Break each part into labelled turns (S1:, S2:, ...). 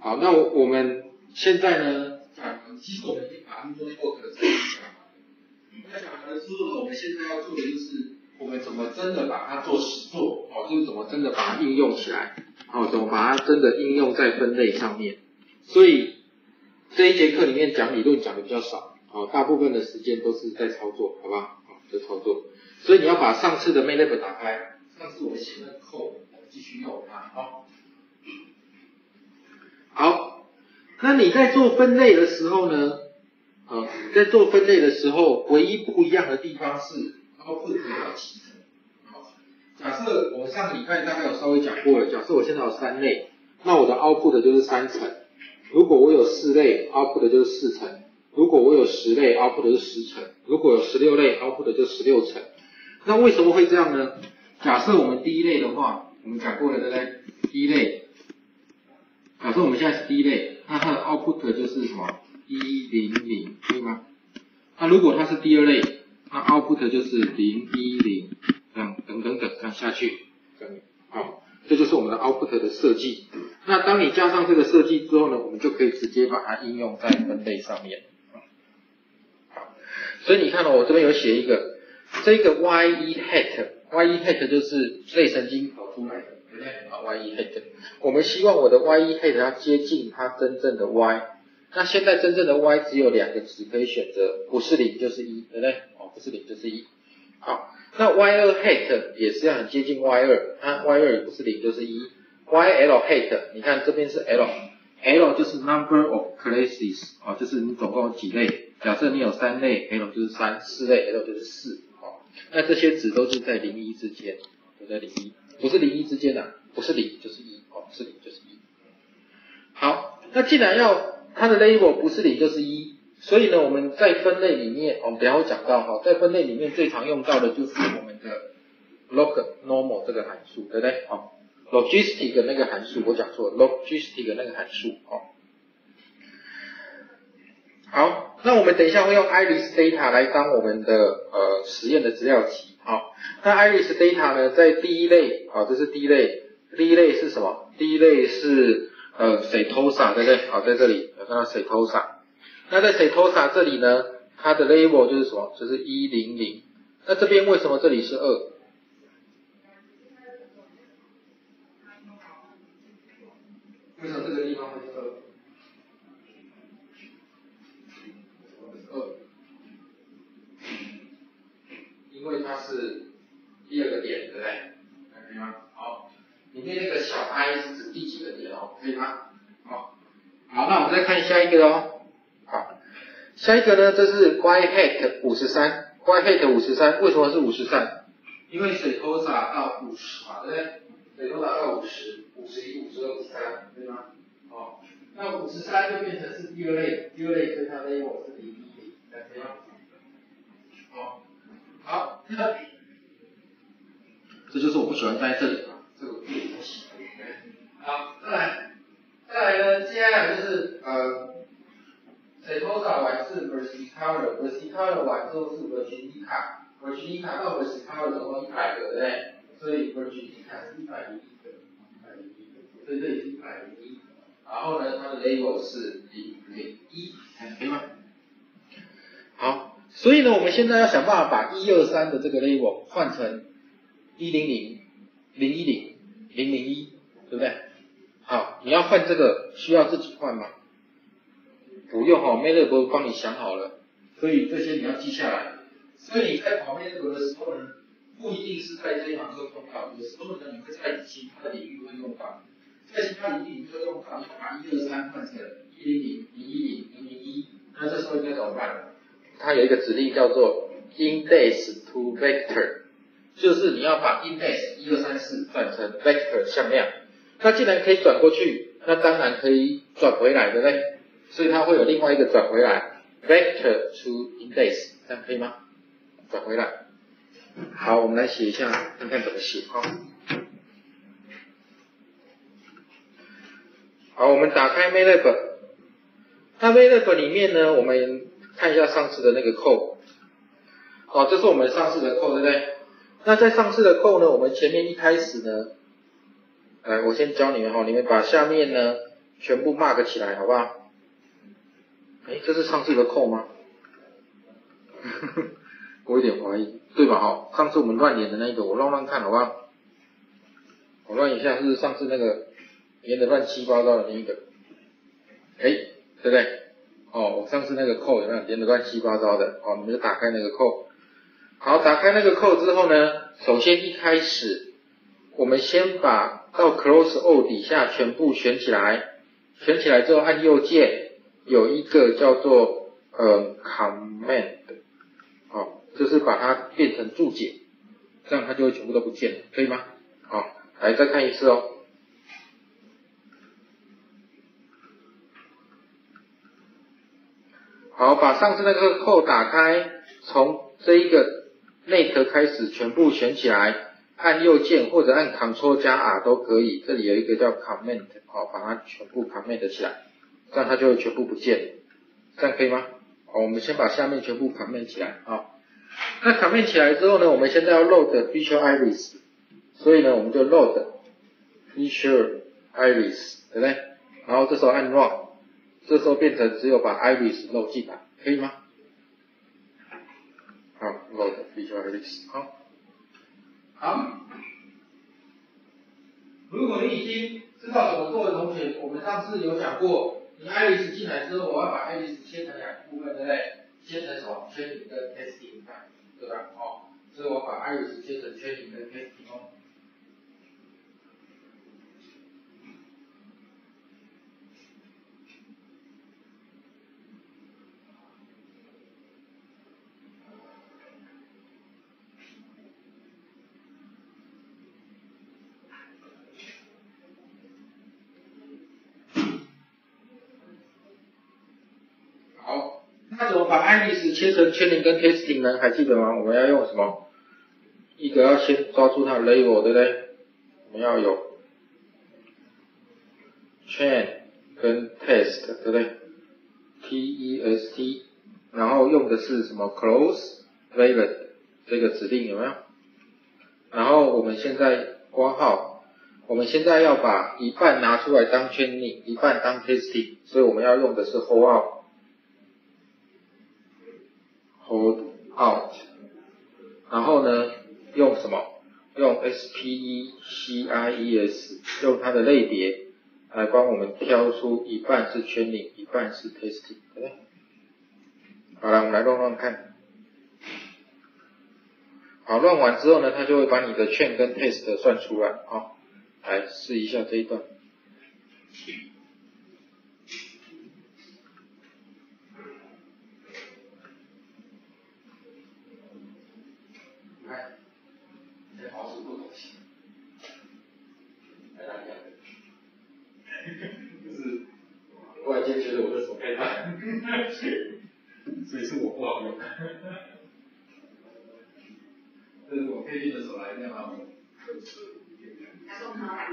S1: 好，那我我们现在呢，讲，其实我们已经把 Visual Work 的程序讲了。那讲完了之后呢，我们现在要做的就是，我们怎么真的把它做实做，哦，就是怎么真的把它应用起来，哦，怎么把它真的应用在分类上面。所以这一节课里面讲理论讲的比较少，哦，大部分的时间都是在操作，好吧？好，在操作。所以你要把上次的 mate 打开，上次我们写的 code 继续用它，好。好，那你在做分类的时候呢，啊，在做分类的时候，唯一不一样的地方是 output 要几层。好，假设我们上个礼拜大概有稍微讲过了，假设我现在有三类，那我的 output 就是三层。如果我有四类，output 就是四层；如果我有十类，output 就是十层；如果有十六类，output 就十六层。那为什么会这样呢？假设我们第一类的话，我们讲过了，对不对？第一类，假设我们现在是第一类，那它的 output 就是什么？一零零，对吗？那如果它是第二类，那 output 就是零一零，这样等等等这样下去，这样好，这就是我们的 output 的设计。那当你加上这个设计之后呢，我们就可以直接把它应用在分类上面。所以你看到、哦、我这边有写一个，这个 y e hat，y e hat 就是类神经跑出来的，啊，y e hat，我们希望我的 y e hat 它接近它真正的 y，那现在真正的 y 只有两个值可以选择，不是零就是一，对不对？哦，不是零就是一。好，那 y 二 hat 也是要很接近 y 二，它 y 二也不是零就是一。y l hat，你看这边是 l，l 就是 number of classes，哦，就是你总共有几类。假设你有三类，l 就是三；四类，l 就是四。哦，那这些值都是在零一之间，都在零一，不是零一之间的、啊，不是零就是一，哦，是零就是一。好，那既然要它的 label 不是零就是一，所以呢，我们在分类里面，我们等下会讲到哈，在分类里面最常用到的就是我们的 log normal 这个函数，对不对？哦。logistic 那个函数，我讲错，logistic 那个函数哦。好，那我们等一下会用 iris data 来当我们的呃实验的资料集。好，那 iris data 呢，在第一类，好，这是第一类，第一类是什么？第一类是呃 Setosa，对不对？好，在这里有看到 Setosa。那在 Setosa 这里呢，它的 label 就是什么？就是一零零。那这边为什么这里是二？为什么这个地方会是二？二，它是第二个点，对不对？可以吗？好，里面那个小 i 是指第几个点哦？可以吗？好，好，那我们再看下一个哦。好，下一个呢，这是 y hat 五十三，y hat 五十三，为什么是五十三？因为水头洒到五十嘛，对不对？水头洒到五十。五十一、五十二、五十三，对吗？好，那五十三就变成是第二类，第二类跟它的 level 是零好，这就是我不喜欢待这里啊，这个不喜欢。好，再来，再来呢，接下来就是呃 s e t o s a 完是 versicolor，versicolor 完之后是 virginica，virginica 到 versicolor 总共一百个，对不对？所以 virginica 是一百零一个。所以这里是一百零一，然后呢，它的 label 是零零一，可以吗？好，所以呢，我们现在要想办法把一二三的这个 level 换成一零零、零一零、零零一，对不对？好，你要换这个需要自己换吗？不用哈 m a i l 不帮你想好了，所以这些你要记下来。所以你在跑 m a i l 的时候呢，不一定是在这一行中用到，有时候呢，你会在其他的领域会用到。在其他领域你会用到，你把一二三换成一零零、零一零、零零一，那这时候应该怎么办？它有一个指令叫做 index to vector，就是你要把 index 一二三四转成 vector 向量。那既然可以转过去，那当然可以转回来，对不对？所以它会有另外一个转回来 vector to index，这样可以吗？转回来。好，我们来写一下，看看怎么写啊。好，我们打开 MATLAB，那 MATLAB 里面呢，我们看一下上次的那个扣。好，这是我们上次的扣对不对？那在上次的扣呢，我们前面一开始呢，来，我先教你们哈，你们把下面呢全部 mark 起来，好不好？哎，这是上次的扣吗？我有点怀疑，对吧？好，上次我们乱连的那一个，我乱乱看，好不好？我乱一下，是上次那个连的乱七八糟的那一个，哎，对不对？哦，我上次那个扣有没有连的乱七八糟的？哦，你们就打开那个扣。好，打开那个扣之后呢，首先一开始，我们先把到 Close all 底下全部选起来，选起来之后按右键，有一个叫做呃 Command，好，就是把它变成注解，这样它就会全部都不见了，可以吗？好，来再看一次哦。好，把上次那个扣打开，从这一个内壳开始全部选起来，按右键或者按 Ctrl 加 R 都可以。这里有一个叫 Command，好，把它全部 Command 起来，这样它就会全部不见，这样可以吗？好，我们先把下面全部 Command 起来啊。那 Command 起来之后呢，我们现在要 Load Feature Iris，所以呢，我们就 Load Feature Iris，对不对？然后这时候按 Run。这时候变成只有把 iris 漏进来，可以吗？好，load feature iris，好，好。如果你已经知道怎么做的同学，我们上次有讲过，你 iris 进来之后，我要把 iris 切成两部分，对不对？切成什么？圈领跟 testing，对吧？好，所以我把 iris 切成圈领跟 testing 哦。那怎么切成圈领跟 testing 呢？还记得吗？我们要用什么？一个要先抓住它的 label，对不对？我们要有 train 跟 test，对不对？T E S T，然后用的是什么 close valid 这个指令有没有？然后我们现在挂号，我们现在要把一半拿出来当圈领一半当 testing，所以我们要用的是 hold out。out，然后呢，用什么？用 SPECIES，用它的类别来帮我们挑出一半是 training，一半是 testing，对不对？好了，我们来乱乱看。好，乱完之后呢，它就会把你的券跟 test 算出来啊。来试一下这一段。所以是我不好用，这是我配的手来电话用。他说他来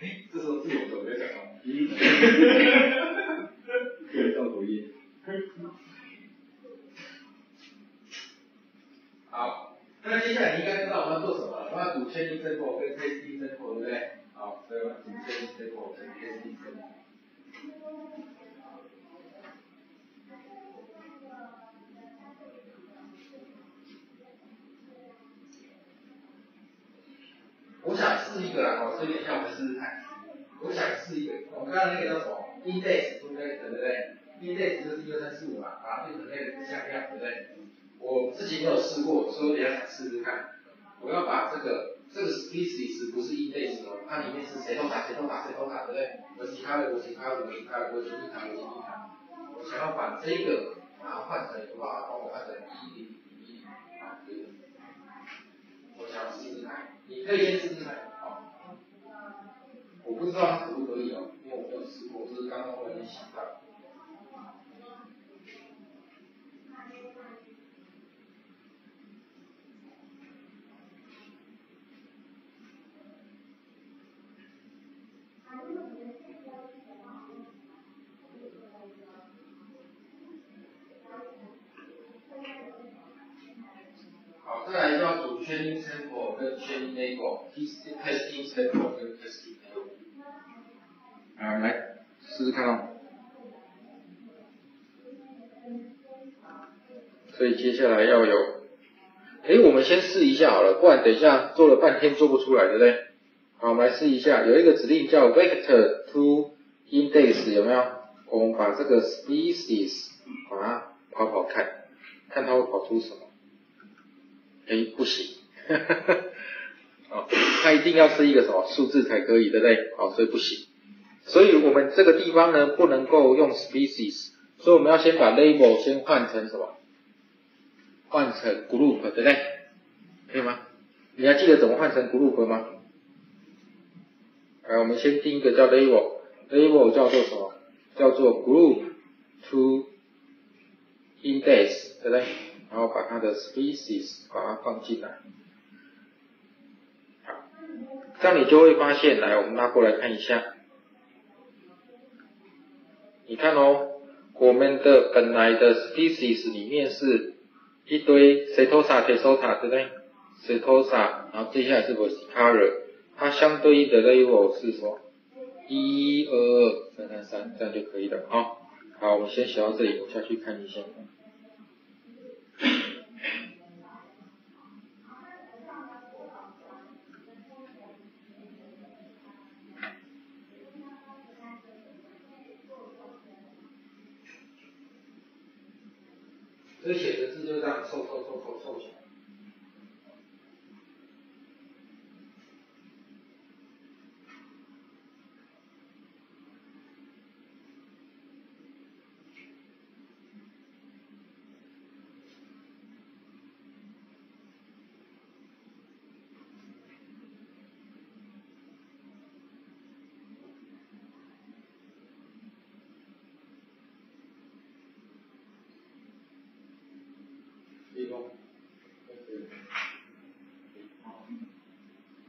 S1: 哎，这时候是我在讲话。可以倒回音。好，那接下来你应该知道我们要做什么了，我们要组签名生活跟 testing 生活，对不对？好，所以我们组签名生活跟 testing 生活。我想试一个啦，我推荐一下，我们试试看。我想试一个，我们刚才那个叫什么？index 对不对？对不对？index 就是一二三四五嘛，把它变成那个下降，对不对？我自己没有试过，所以我等下想试试看。我要把这个这个 species 不是 index 哦，它里面是谁都打谁都打谁都打，对不对？我其他的我其他的我其他的我其他的我其他的我想要把这个把它换成的话，帮我换成一零零一零啊，这个。我想要试试看。你可以先试试看，好。我不知道它可不可以哦，因为我没有试过，这是刚刚我已经想到。好，再来就要组 training sample 跟 training label，testing sample 跟 testing label。啊，来试试看哦。所以接下来要有，哎，我们先试一下好了，不然等一下做了半天做不出来，对不对？好，我们来试一下，有一个指令叫 vector to index，有没有？我们把这个 species 把它跑跑看，看它会跑出什么？哎，不行，哦，它一定要是一个什么数字才可以，对不对？好，所以不行。所以我们这个地方呢，不能够用 species，所以我们要先把 label 先换成什么？换成 group，对不对？可以吗？你还记得怎么换成 group 吗？来，我们先定一个叫 label，label 叫做什么？叫做 group to index，对不对？然后把它的 species 把它放进来。这样你就会发现，来，我们拉过来看一下，你看哦，我们的本来的 species 里面是一堆 setosa、tesosa 对不对？setosa，然后接下来是 versicolor，它相对应的 label 是什么？一、二、二、三、三、三，这样就可以了。啊，好，我们先写到这里，我下去看一下。写的字就这样凑凑凑凑凑起来。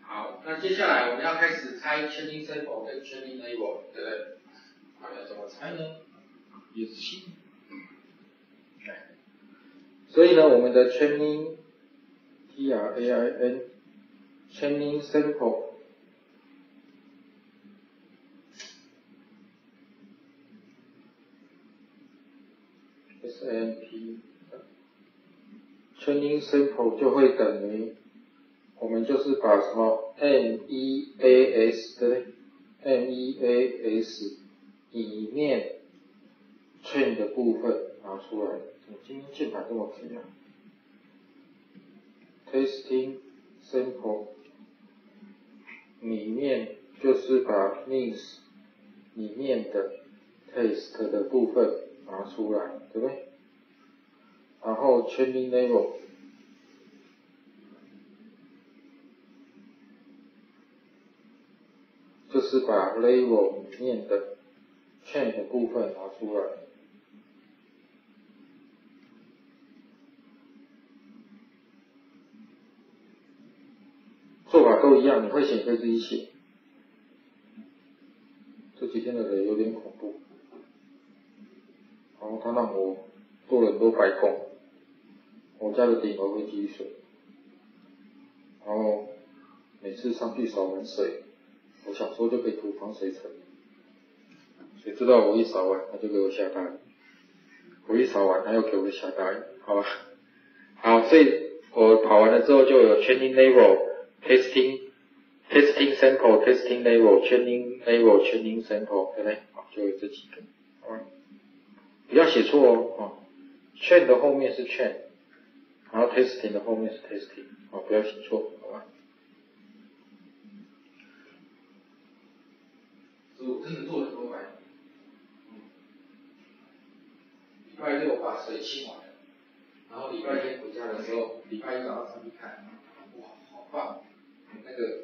S1: 好，那接下来我们要开始拆 training sample 跟 training label，对不对？好，要怎么拆呢？也是行。所以呢，我们的 training T R A I N training sample S M P training sample 就会等于，我们就是把什么 n e a s 对不对？n e a s 里面 train 的部分拿出来。怎么今天键盘这么肥啊？Testing sample 里面就是把 means 里面的 test 的部分拿出来，对不对？然后 training label 是把 label 里面的 chain 的部分拿出来，做法都一样，你会写可以自己写。这几天的雷有点恐怖，然后他让我做了很多白工。我家的顶楼会积水，然后每次上去扫完水，我想说就可以涂防水层，谁知道我一扫完，他就给我下大雨，我一扫完，他又给我下大雨，好吧？好，所以我跑完了之后就有 training level testing testing sample testing level training level training sample，对不对？好，就有这几个，好吧？不要写错哦，啊，train 的后面是 train。然后 testing 的后面是 testing，啊，不要写错，好吧？我真的做很多白，礼拜六把水清完了，然后礼拜天回家的时候，礼拜一早上上去看，哇，好棒！那个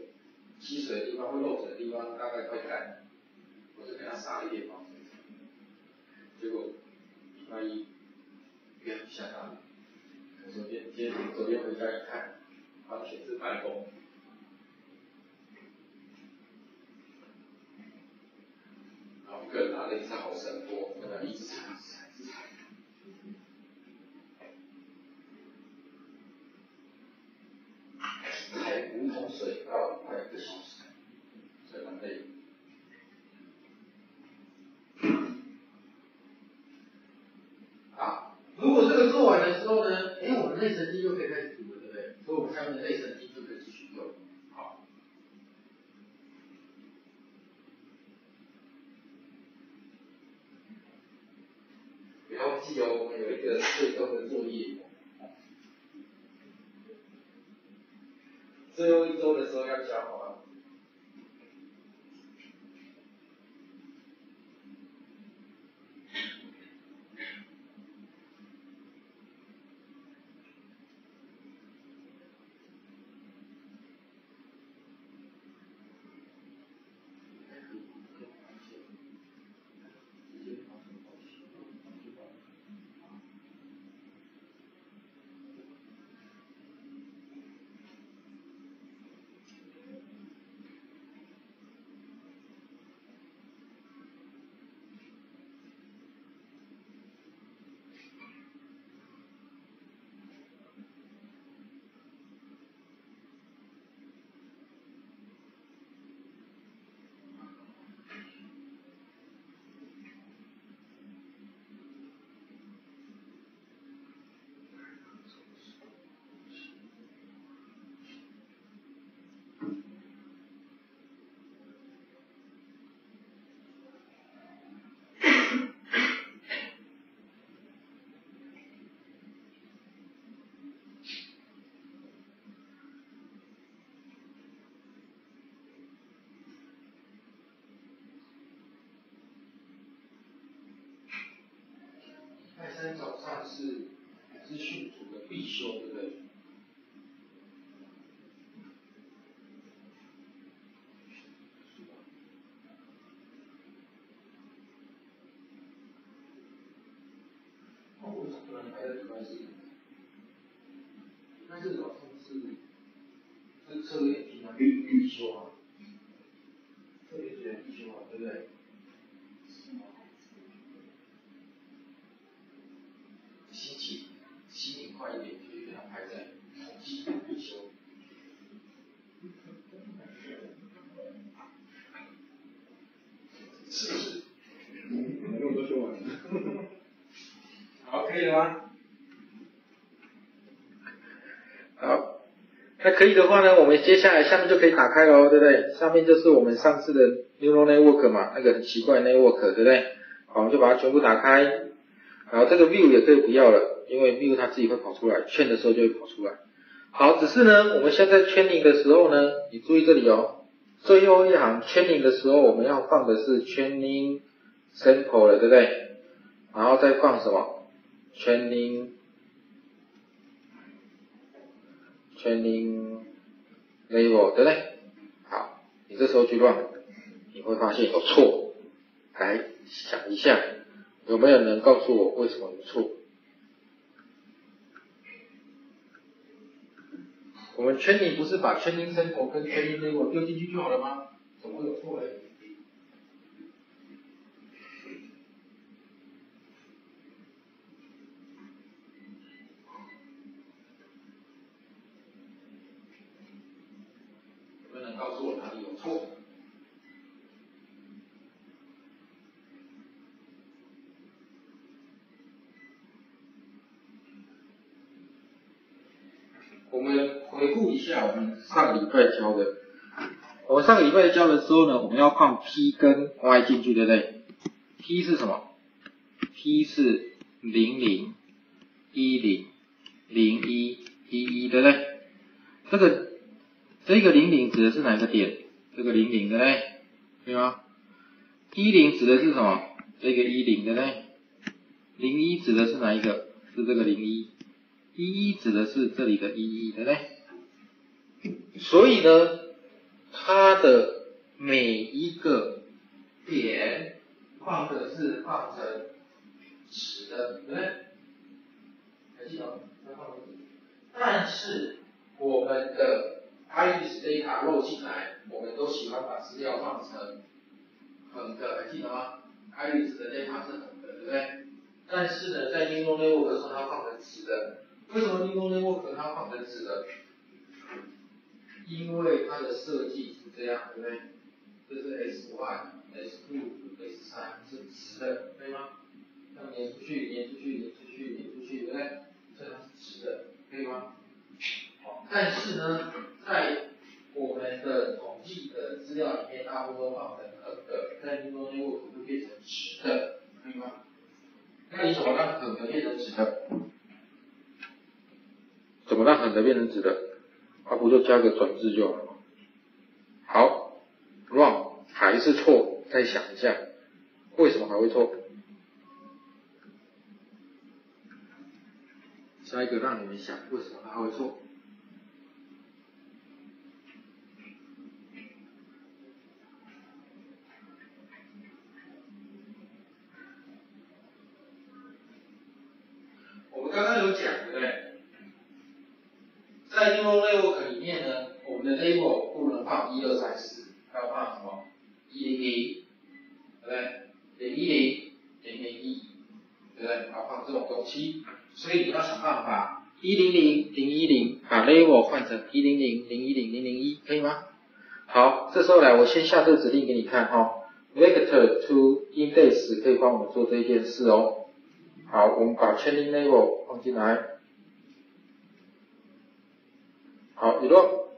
S1: 积水的地方会漏水的地方大概快干了，我就给他撒了一点防水结果礼拜一天下大雨。昨天，今天昨天回家一看，完全是白工。更啊，类似好声波，那个意思。开五桶水要开一个小时，所以很。啊，如果这个做完的时候呢，哎，我们内神经就可以开始读了，对不对？所以我们下面的内神经。然后记得，我们有一个最后的作业。最后一周的时候要交好今天早上是资讯组的必修，对不对？那为什么不能排在礼拜四？但是早上是是测验题嘛，必必修啊，测验题必修啊，对不对？快一点，可以给它排在统计必修。是不是？
S2: 那我都说完了。
S1: 好，可以了吗？好，那可以的话呢，我们接下来下面就可以打开喽，对不对？上面就是我们上次的 neural network 嘛，那个很奇怪 network，对不对？好，我们就把它全部打开，然后这个 view 也可以不要了。因为 view 它自己会跑出来，圈的时候就会跑出来。好，只是呢，我们现在圈领的时候呢，你注意这里哦，最后一行圈领的时候，我们要放的是 training sample 了，对不对？然后再放什么？training training label，对不对？好，你这时候去乱，你会发现有错。来想一下，有没有人告诉我为什么有错？我们圈里不是把圈零生活跟圈零 label 丢进去就好了吗？怎么会有错嘞？有没有人告诉我哪里有错？我们回顾一下我们上个礼拜教的，我们上个礼拜教的时候呢，我们要放 P 跟 Y 进去，对不对？P 是什么？P 是零零一零零一一一，对不对？这个这个零零指的是哪个点？这个零零，对不对？对吗？一零指的是什么？这个一零，对不对？零一指的是哪一个？是这个零一。一一指的是这里的一一，对不对？所以呢，它的每一个点放的是放成直的，对不对？还记得吗但是我们的 iris data 漏进来，我们都喜欢把资料放成横的，还记得吗？iris 的 data 是横的，对不对？但是呢，在 neural network 的时候，它放成直的。为什么 neural network 它放成直的？因为它的设计是这样，对不对？这是 s y，s two s 三是直的，可以吗？要连出去连出去连出去连出去，对不对？这样是直的，可以吗？好，但是呢，在我们的统计的资料里面，大部分的话，可能呃呃在运动中间会变成直的，可以吗？那你怎么让可能变成直的？怎么让可能变成直的？啊，不就加个转字就好了吗？好，wrong 还是错？再想一下，为什么还会错？下一个让你们想，为什么它会错？我们刚刚有讲，对不对？在 neural network 里面呢，我们的 label 不能放一二三四，要放什么？一零零，对不对？零一零，零零一，对不对？要放这种东西，所以你要想办法，一零零零一零，把 label 换成一零零零一零零零一，可以吗？好，这时候来，我先下这个指令给你看哈、哦、，vector to index 可以帮我们做这件事哦。好，我们把 training label 放进来。好，你说，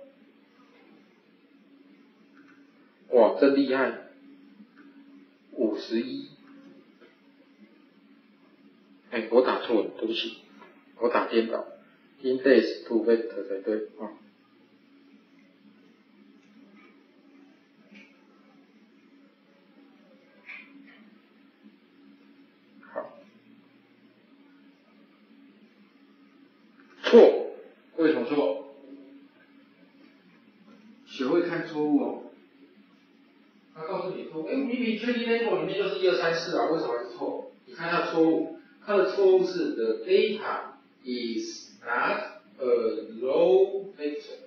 S1: 哇，真厉害，五十一，哎，我打错了，对不起，我打颠倒，index to vector 才对。啊。好，错，为什么错？学会看错误哦。他告诉你说，哎，明明确定 label 里面就是一二三四啊，为什么是错？你看它错误，它的错误是 the data is not a low vector。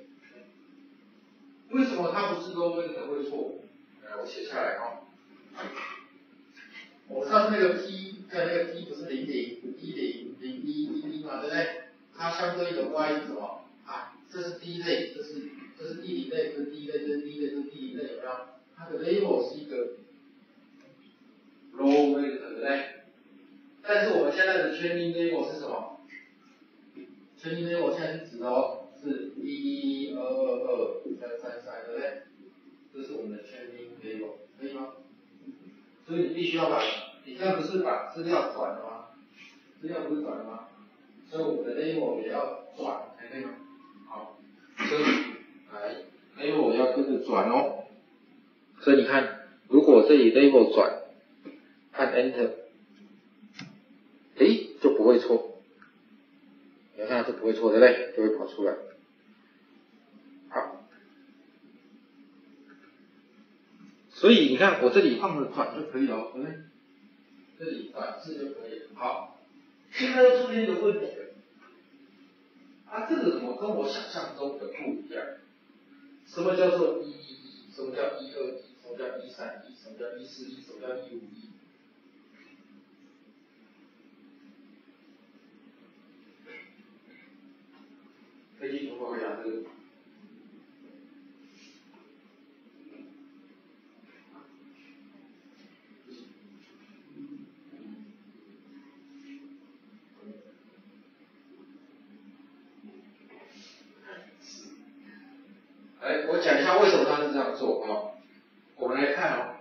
S1: 为什么它不是 low vector 会错误？来，我写下来哦。我上次那个 p 在那个 p 不是零零一零零一一一嘛，对不对？它相对的 y 是什么？啊，这是第一类，这是这是地理类，这是第一类，这是第一类，这是地理类，有没有？它的 label 是一个 low vector，对不对？但是我们现在的 training label 是什么？training label 现在是指哦，是一一二二二三三三，对不对？这是我们的 training label，可以吗？所以你必须要把，你现在不是把资料转了吗？资料不是转了吗？所以我们的 label 也要转，才对吗？好，所以来 label 要跟着转哦。所以你看，如果这里 label 转，按 enter，诶，就不会错。你看就不会错，对不对？就会跑出来。好，所以你看我这里放了转就可以了，对不对？这里转字就可以了。好，现在又出现一个问题，啊，这个怎么跟我想象中的不一样？什么叫做一一一？什么叫一二一？什么叫一三一？什么叫一四一？什么叫一五一？飞机如何回答这个？我讲一下为什么他是这样做啊？我们来看哦。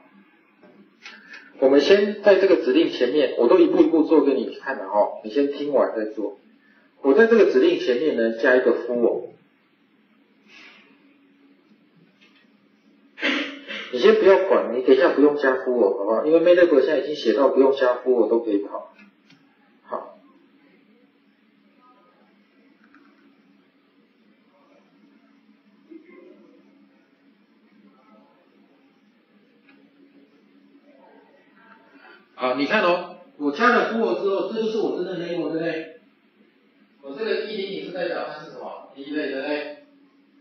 S1: 我们先在这个指令前面，我都一步一步做给你看的哦。你先听完再做。我在这个指令前面呢，加一个 for。你先不要管，你等一下不用加 for 好不好？因为 MATLAB 现在已经写到不用加 for 都可以跑。好。好，你看哦，我加了 for 之后，这就是我真的 label，对不对？代表它是什么？第一类，对不对？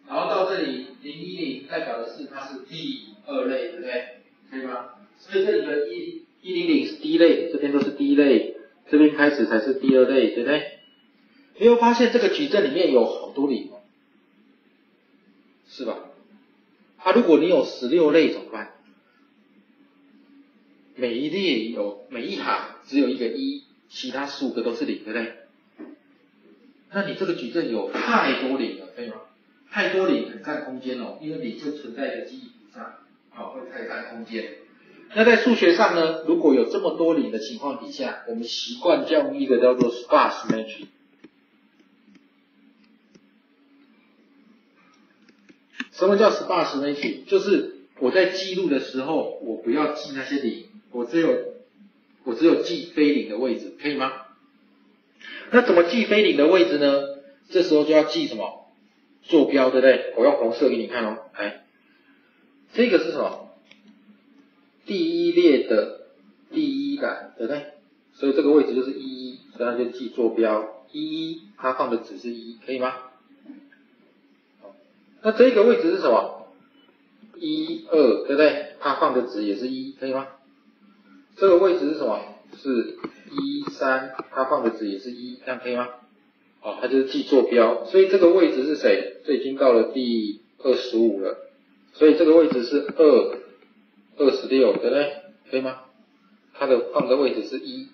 S1: 然后到这里零一零代表的是它是第二类，对不对？可以吗？所以这里的一一零零是第一类，这边都是第一类，这边开始才是第二类，对不对？你会发现这个矩阵里面有好多零，是吧？啊，如果你有十六类怎么办？每一列有每一行只有一个一，其他十五个都是零，对不对？那你这个矩阵有太多零了，可以吗？太多零很占空间哦，因为零就存在一个记忆体上，好，会太占空间。那在数学上呢，如果有这么多零的情况底下，我们习惯叫一个叫做 sparse matrix。什么叫 sparse matrix？就是我在记录的时候，我不要记那些零，我只有我只有记非零的位置，可以吗？那怎么记非零的位置呢？这时候就要记什么？坐标，对不对？我用红色给你看哦，来，这个是什么？第一列的第一栏，对不对？所以这个位置就是一一，所以它就记坐标一一，它放的值是一，可以吗？那这个位置是什么？一二，对不对？它放的值也是一，可以吗？这个位置是什么？是一三，它放的值也是一，这样可以吗？好，它就是记坐标，所以这个位置是谁？这已经到了第二十五了，所以这个位置是二二十六，对不对？可以吗？它的放的位置是一，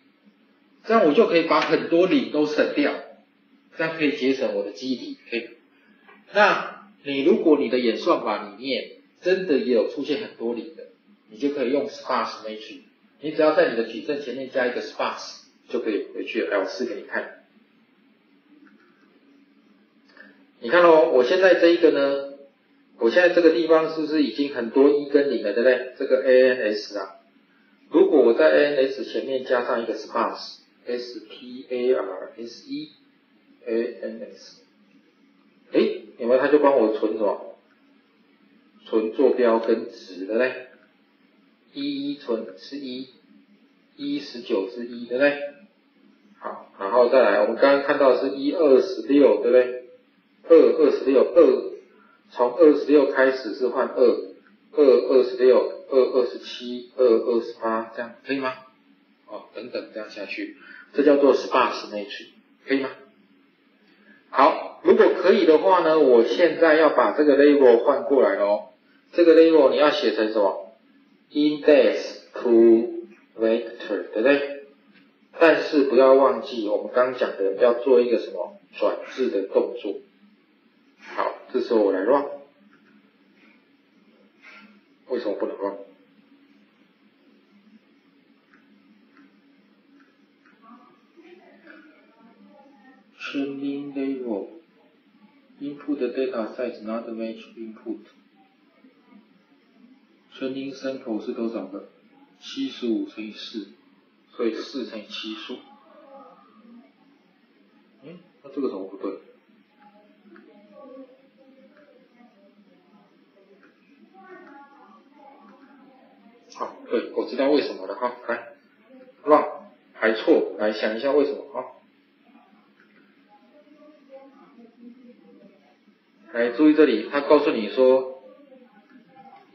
S1: 这样我就可以把很多零都省掉，这样可以节省我的记忆体，可以。那你如果你的演算法里面真的也有出现很多零的，你就可以用 sparse matrix，你只要在你的矩阵前面加一个 sparse 就可以回去。来，我试给你看。你看哦，我现在这一个呢，我现在这个地方是不是已经很多一跟零了，对不对？这个 ANS 啊，如果我在 ANS 前面加上一个 sparse，S P A R S E A N S，哎，有没有？它就帮我存什么？存坐标跟值，对不对？一一存是一，一十九是一，对不对？好，然后再来，我们刚刚看到是一二十六，对不对？二二十六，二从二十六开始是换二，二二十六，二二十七，二二十八，这样可以吗？哦，等等这样下去，这叫做 sparse matrix，可以吗？好，如果可以的话呢，我现在要把这个 label 换过来哦。这个 label 你要写成什么？index to vector，对不对？但是不要忘记我们刚讲的要做一个什么转置的动作。好，这时候我来 run，为什么不能 run？training label input data size not match input training sample 是多少个？七十五乘以四，所以四乘以七数。嗯，那这个怎么不对？好，对，我知道为什么了哈，来，run 还错，来想一下为什么哈。来，注意这里，他告诉你说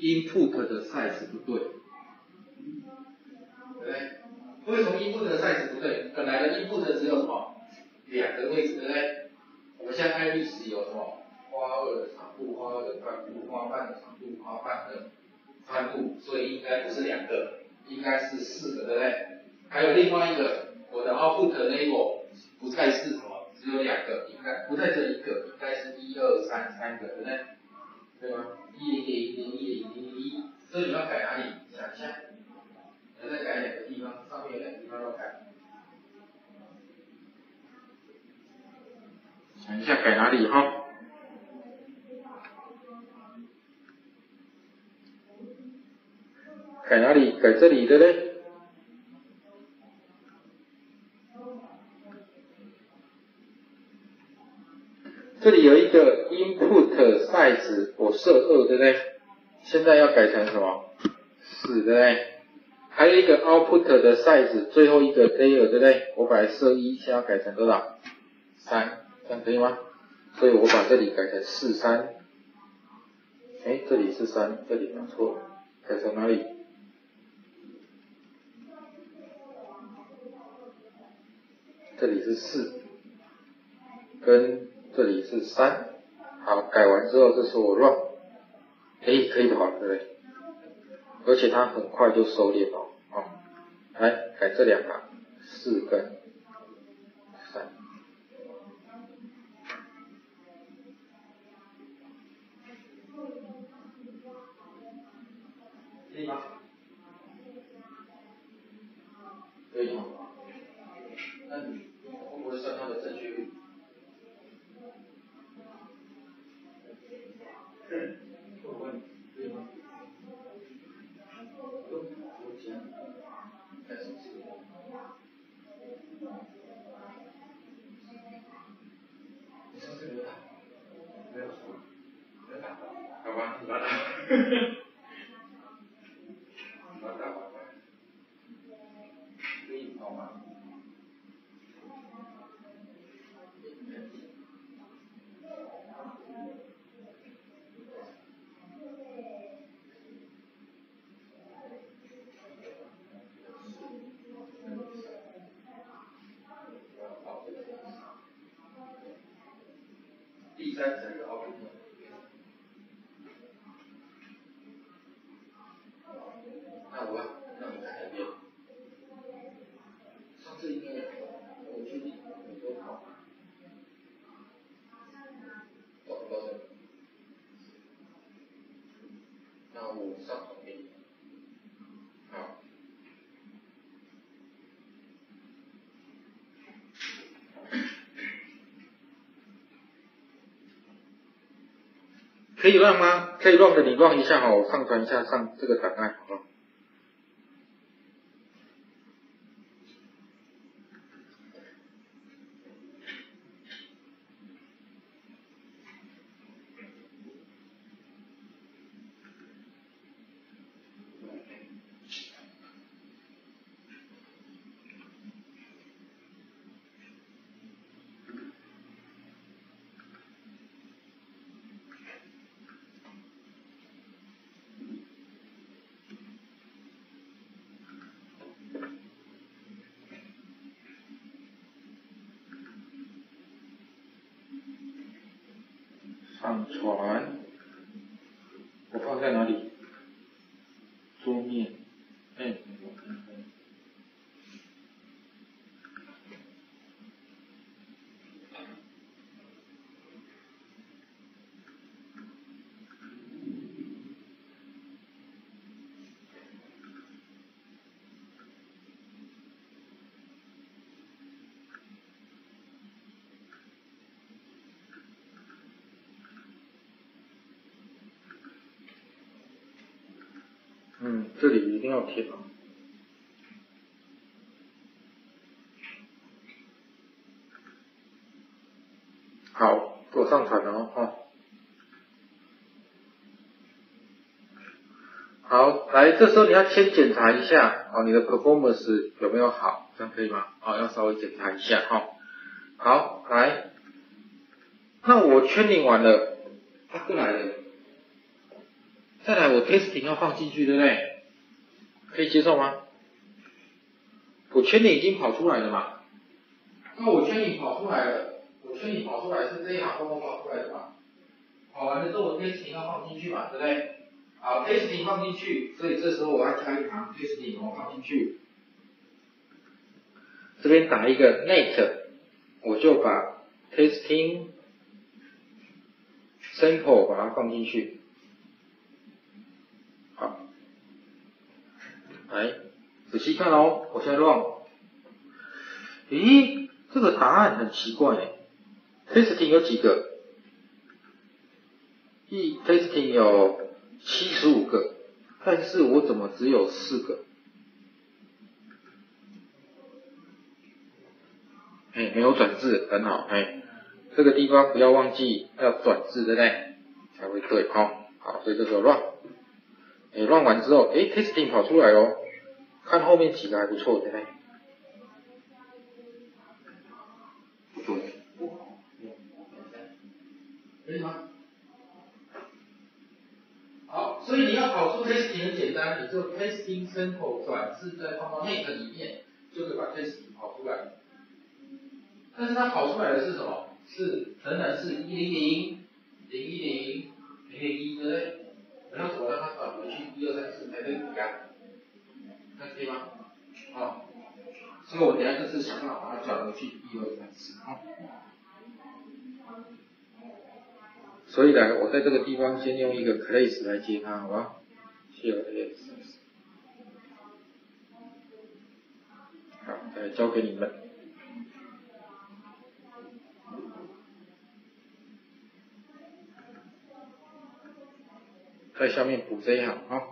S1: ，input 的 size 不对，对不对？为什么 input 的 size 不对？本来的 input 只有什么两个位置，对不对？我们现在看历史有什么花二的长度、花二的宽度、花瓣的长度、花瓣的。宽度，所以应该不是两个，应该是四个，对不对？还有另外一个，我的 output label 不再是什么，只有两个，应该不在这一个，应该是一二三三个，对不对？对吗？一零零零一零零一，所以你要改哪里？想一下，要再改两个地方，上面有两个地方要改。想一下改哪里哈？改哪里？改这里的嘞？这里有一个 input 的 size，我设二，对不对？现在要改成什么？四，对不对？还有一个 output 的 size，最后一个 layer，对不对？我本来设一，现在改成多少？三，这样可以吗？所以我把这里改成四三。哎，这里是三，这里拿错了，改成哪里？这里是四，跟这里是三，好，改完之后，这是我 run，哎，可以跑，对不对？而且它很快就收敛了，啊，来改这两个，四根三，可以吗？可以吗？那你会不会算它的正确率？
S2: 是。
S1: 会不会？可以吗？不用，我讲，再试试。你上次没有打？没有错。没有打到。好吧，你把它打。你把它打完吧。可以好吗？第三层的凹凸面。那我那我再改变。上次应该我确定有多好。找不到这个。那我上传给你。好。可以乱吗？可以乱的，你乱一下哈，我上传一下上这个档案，好吗？上传，我放在哪里？桌面，哎，我看看。这里一定要贴好。好，我上传了哦，哈。好，来，这时候你要先检查一下哦，你的 performance 有没有好，这样可以吗？哦，要稍微检查一下哈。好，来，那我圈领完了，它过来了。再来，我 testing 要放进去，对不对？可以接受吗？我圈里已经跑出来了嘛？那我圈里跑出来了，我圈里跑出来是这一行帮我跑出来的嘛？跑完了之后，我 testing 要放进去嘛，对不对？好，testing 放进去，所以这时候我要加一行 testing 我放进去，这边打一个 net，我就把 testing sample 把它放进去。来，仔细看哦，我现在乱。咦，这个答案很奇怪哎，testing 有几个？一 testing 有七十五个，但是我怎么只有四个？哎，没有转字，很好，哎，这个地方不要忘记要转字，对不对？才会对，好，好，所以这时候乱。哎，乱完之后，哎，testing 跑出来哦，看后面几个还不错，对不对？不错，可以吗？好，所以你要跑出 testing 很简单，你就 testing sample 转字再放到 net 里面，就可以把 testing 跑出来。但是它跑出来的是什么？是仍然是一零零零一零零零一，对不对？然后我让它转回去一二三四才对比啊，那可以吗？好、所以我等下就是想办法把它转回去一二三四。所以呢，我在这个地方先用一个 place 来接它，好吧？C L A S S。好，再交给你们。在下面补这一行啊。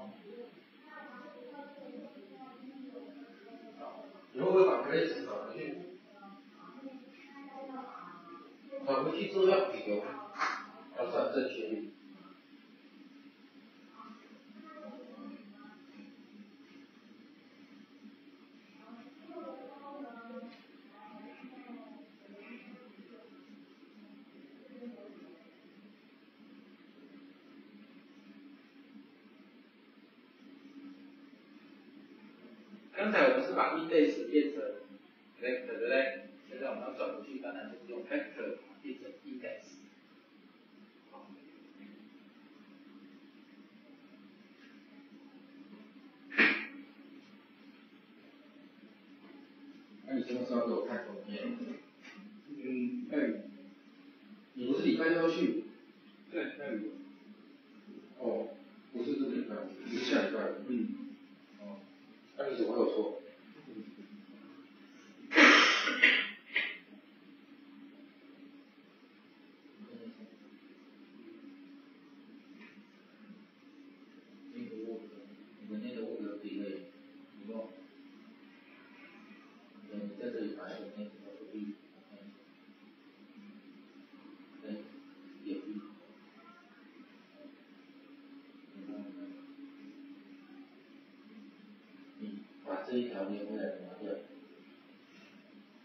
S1: 这一条连回来拿掉，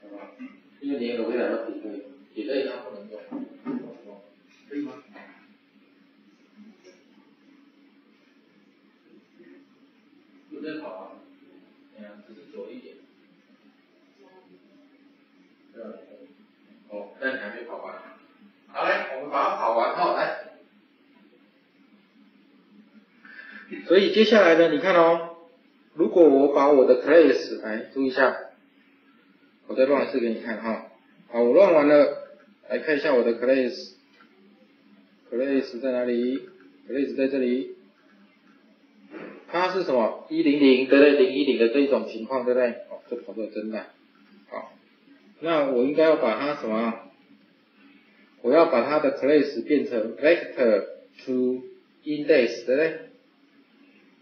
S1: 好吧？因为连回来要比对，比对它不能用，可以吗？有在跑啊，哎呀，只是久一点。对吧？哦，但你还没跑完。好嘞，我们把它跑完后来。所以接下来呢，你看哦，果我把我的 class 来注意一下，我再乱一次给你看哈。好，我乱完了，来看一下我的 class，class 在哪里？class 在这里。它是什么？一零零对不对？零一零的这一种情况对不对？哦，这跑的真的。好，那我应该要把它什么？我要把它的 class 变成 vector to index 对不对？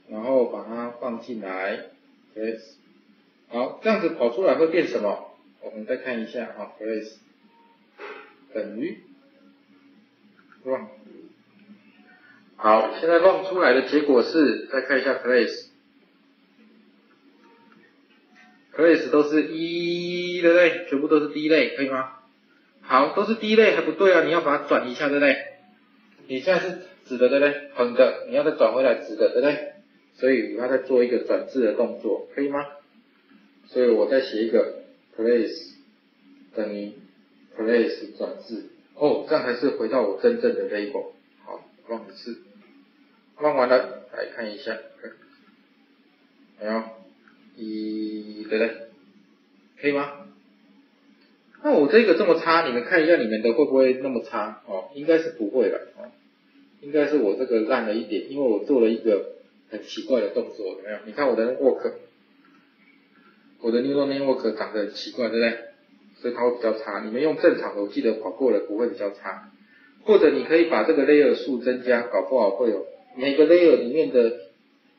S1: 然后把它放进来，place，好，这样子跑出来会变什么？我们再看一下啊，place 等于 run，好，现在 run 出来的结果是，再看一下 place，place 都是一，对不对？全部都是第一类，可以吗？好，都是第一类还不对啊，你要把它转一下，对不对？你现在是直的，对不对？横的，你要再转回来直的，对不对？所以我要再做一个转字的动作，可以吗？所以我再写一个 place 等于 place 转字，哦，这样才是回到我真正的 label。好，放一次，放完了，来看一下，没有，一，对不对？可以吗？那我这个这么差，你们看一下你们的会不会那么差？哦，应该是不会了，哦，应该是我这个烂了一点，因为我做了一个。很奇怪的动作，怎么样？你看我的 work，我的 neural network 长得很奇怪，对不对？所以它会比较差。你们用正常的，我记得跑过了不会比较差。或者你可以把这个 layer 数增加，搞不好会有每个 layer 里面的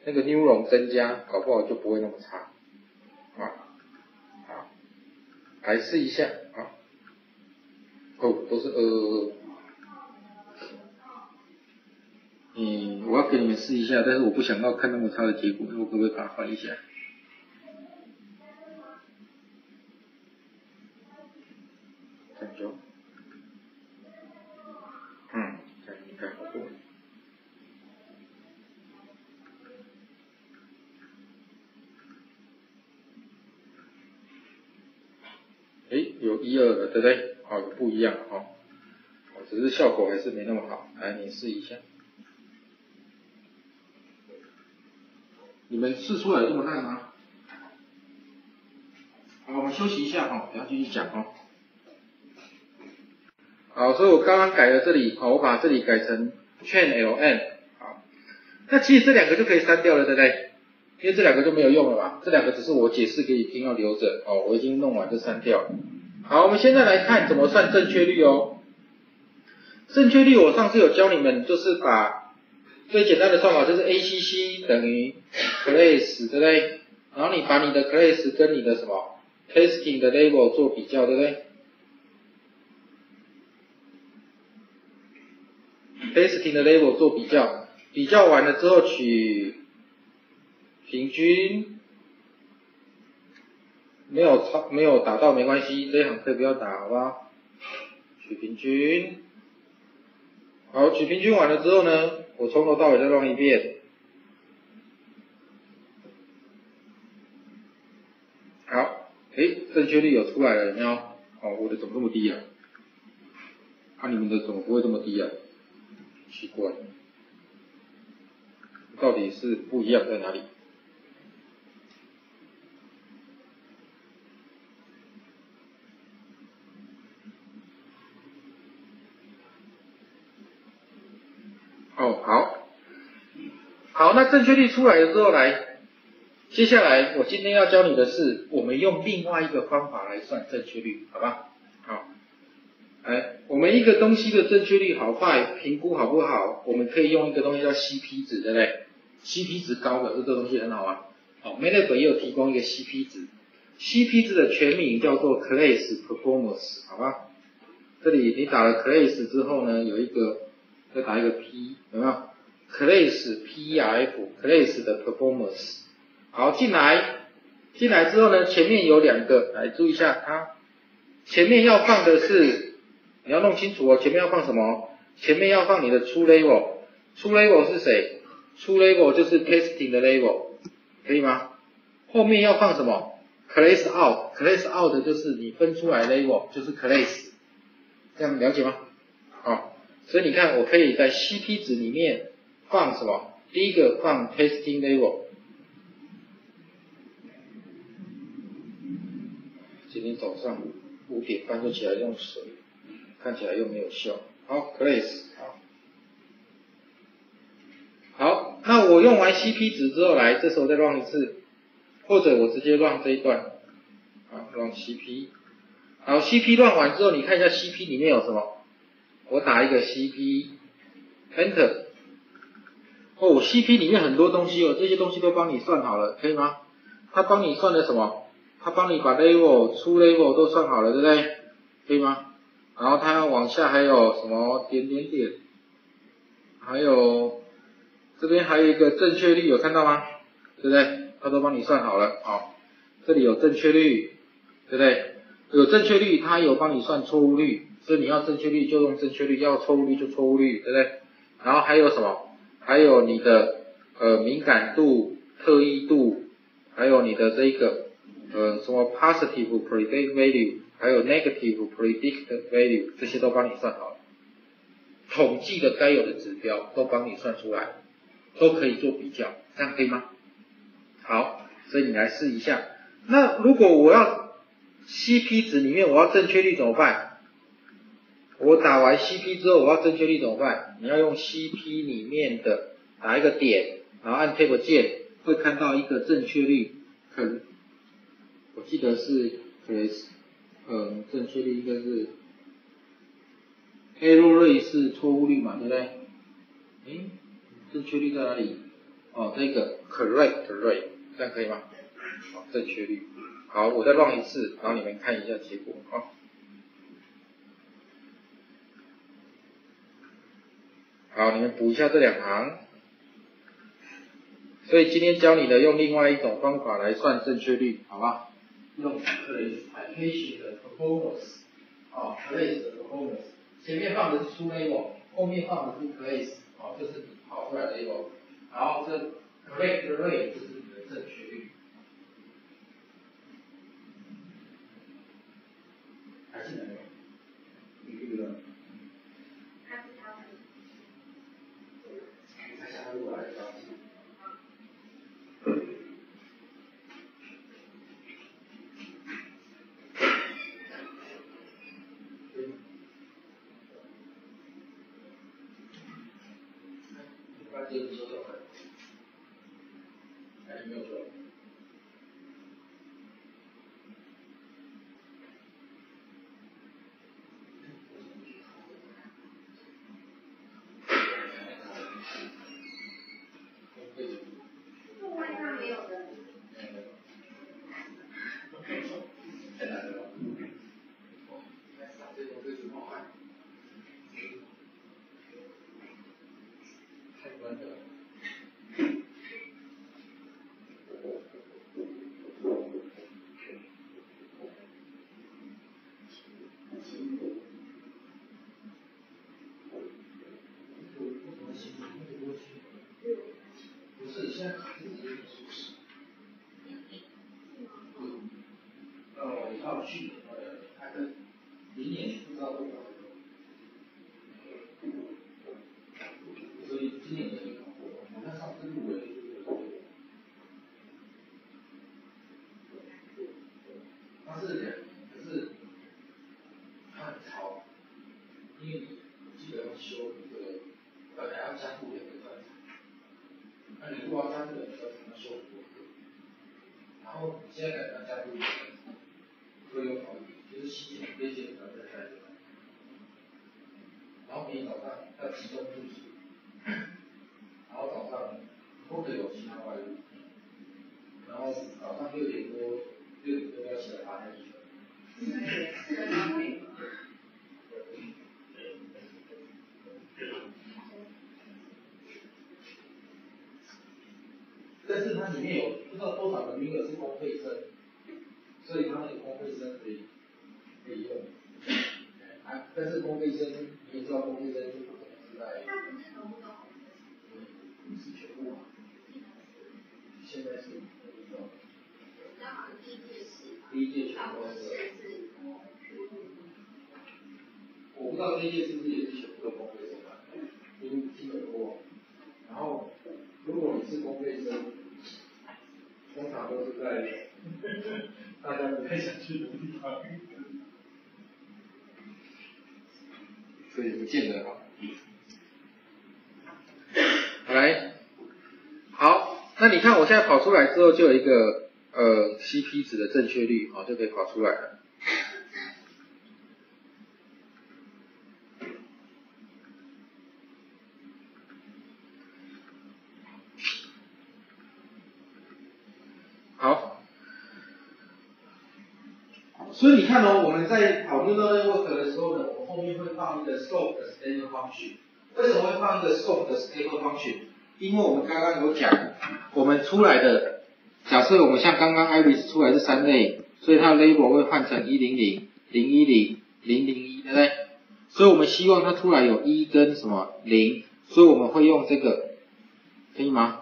S1: 那个 neuron 增加，搞不好就不会那么差。啊，好，来试一下啊。哦，都是呃。嗯，我要给你们试一下，但是我不想要看那么差的结果，我可不可以把它换一下？成交。嗯，这样应该好多。诶，有一二的，对不对？好，不一样哈。只是效果还是没那么好，来，你试一下。你们试出来这么烂吗？好，我们休息一下哈，等下继续讲哦。好，所以我刚刚改了这里，好，我把这里改成 chain ln，好，那其实这两个就可以删掉了，对不对因为这两个就没有用了嘛，这两个只是我解释给你听，要留着哦。我已经弄完就删掉。好，我们现在来看怎么算正确率哦。正确率我上次有教你们，就是把最简单的算法就是 ACC 等于 class，对不对？然后你把你的 class 跟你的什么 testing 的 level 做比较，对不对？testing 的 level 做比较，比较完了之后取平均，没有超没有达到没关系，这一行可以不要打，好不好？取平均，好，取平均完了之后呢，我从头到尾再乱一遍。好，诶，正确率有出来了，有没有？哦，我的怎么这么低呀？啊，你们的怎么不会这么低呀？奇怪，到底是不一样在哪里？哦，好，好，那正确率出来了之后，来，接下来我今天要教你的是，我们用另外一个方法来算正确率，好吧？好，哎，我们一个东西的正确率好坏，评估好不好，我们可以用一个东西叫 CP 值，对不对？CP 值高的这个东西很好玩。好，MATLAB 也有提供一个 CP 值，CP 值的全名叫做 Class Performance，好吧？这里你打了 Class 之后呢，有一个。再打一个 P，有没有？Class P E F Class 的 performance，好进来，进来之后呢，前面有两个，来注意一下，它前面要放的是，你要弄清楚哦，前面要放什么？前面要放你的初 level，初 level 是谁？初 level 就是 testing 的 level，可以吗？后面要放什么？Class out，Class out 就是你分出来 level，就是 Class，这样了解吗？好。所以你看，我可以在 CP 值里面放什么？第一个放 testing level。今天早上五点半就起来用水，看起来又没有效。好，class 好。好，那我用完 CP 值之后，来，这时候再 run 一次，或者我直接 run 这一段，啊，run CP。好，CP 乱完之后，你看一下 CP 里面有什么？我打一个 CP，Enter。哦，CP 里面很多东西哦，这些东西都帮你算好了，可以吗？他帮你算的什么？他帮你把 level、出 level 都算好了，对不对？可以吗？然后他往下还有什么点点点，还有这边还有一个正确率，有看到吗？对不对？他都帮你算好了，好，这里有正确率，对不对？有正确率，他有帮你算错误率。所以你要正确率就用正确率，要错误率就错误率，对不对？然后还有什么？还有你的呃敏感度、特异度，还有你的这个呃什么 positive predict value，还有 negative predict value，这些都帮你算好了。统计的该有的指标都帮你算出来，都可以做比较，这样可以吗？好，所以你来试一下。那如果我要 CP 值里面我要正确率怎么办？我打完 CP 之后，我要正确率怎么办？你要用 CP 里面的打一个点，然后按 Tab 键，会看到一个正确率，可我记得是 S，嗯，正确率应该是 Error rate 是错误率嘛，对不对？诶，正确率在哪里？哦，这个 Correct rate，这样可以吗？好，正确率。好，我再乱一次，然后你们看一下结果啊。好，你们补一下这两行。所以今天教你的用另外一种方法来算正确率，好吧？用 place citation 的 performance，啊 place performance，前面放的是 true level，后面放的是 place，啊，这是你跑出来的 level，然后这 correct rate 就是你的正确率。还记得没有？你记得？把这个收掉了，还有没有说？到去年的，它跟明年不知道多少。所以今年也考过，我看上次入围就是这个。它是两年，可是它很超，因为你基本上修一个本来要加固两个专场，那你如果要加固两个专场，要修很多课，然后你现在改成加固一个专场，会有好一点，就是细节这些不要再带进来，然后每天早上要集中复习。然后早上不可以有其他外物，然后早上六点多六点多要起来爬太极拳。但是它里面有不知道多少个名额是公费生，所以它那个公费生可以可以用。啊，但是公费生你也知道公费生就不可能是在。是全部啊，现在是第一届全部是。我不知道这一届是不是也是全部的公费生啊？因为基本多。然后，如果你是公费生，通常都是在大家不太想去的地方，所以不见得好。来，好，那你看我现在跑出来之后，就有一个呃 CP 值的正确率，好就可以跑出来了。好，所以你看哦，我们在跑 neural network 的时候呢，我们后面放一个 scope 的 stable function。为什么会放一个 scope 的 stable function？因为我们刚刚有讲，我们出来的，假设我们像刚刚 Iris 出来是三类，所以它的 label 会换成一零零、零一零、零零一，对不对？所以我们希望它出来有一跟什么零，所以我们会用这个，可以吗？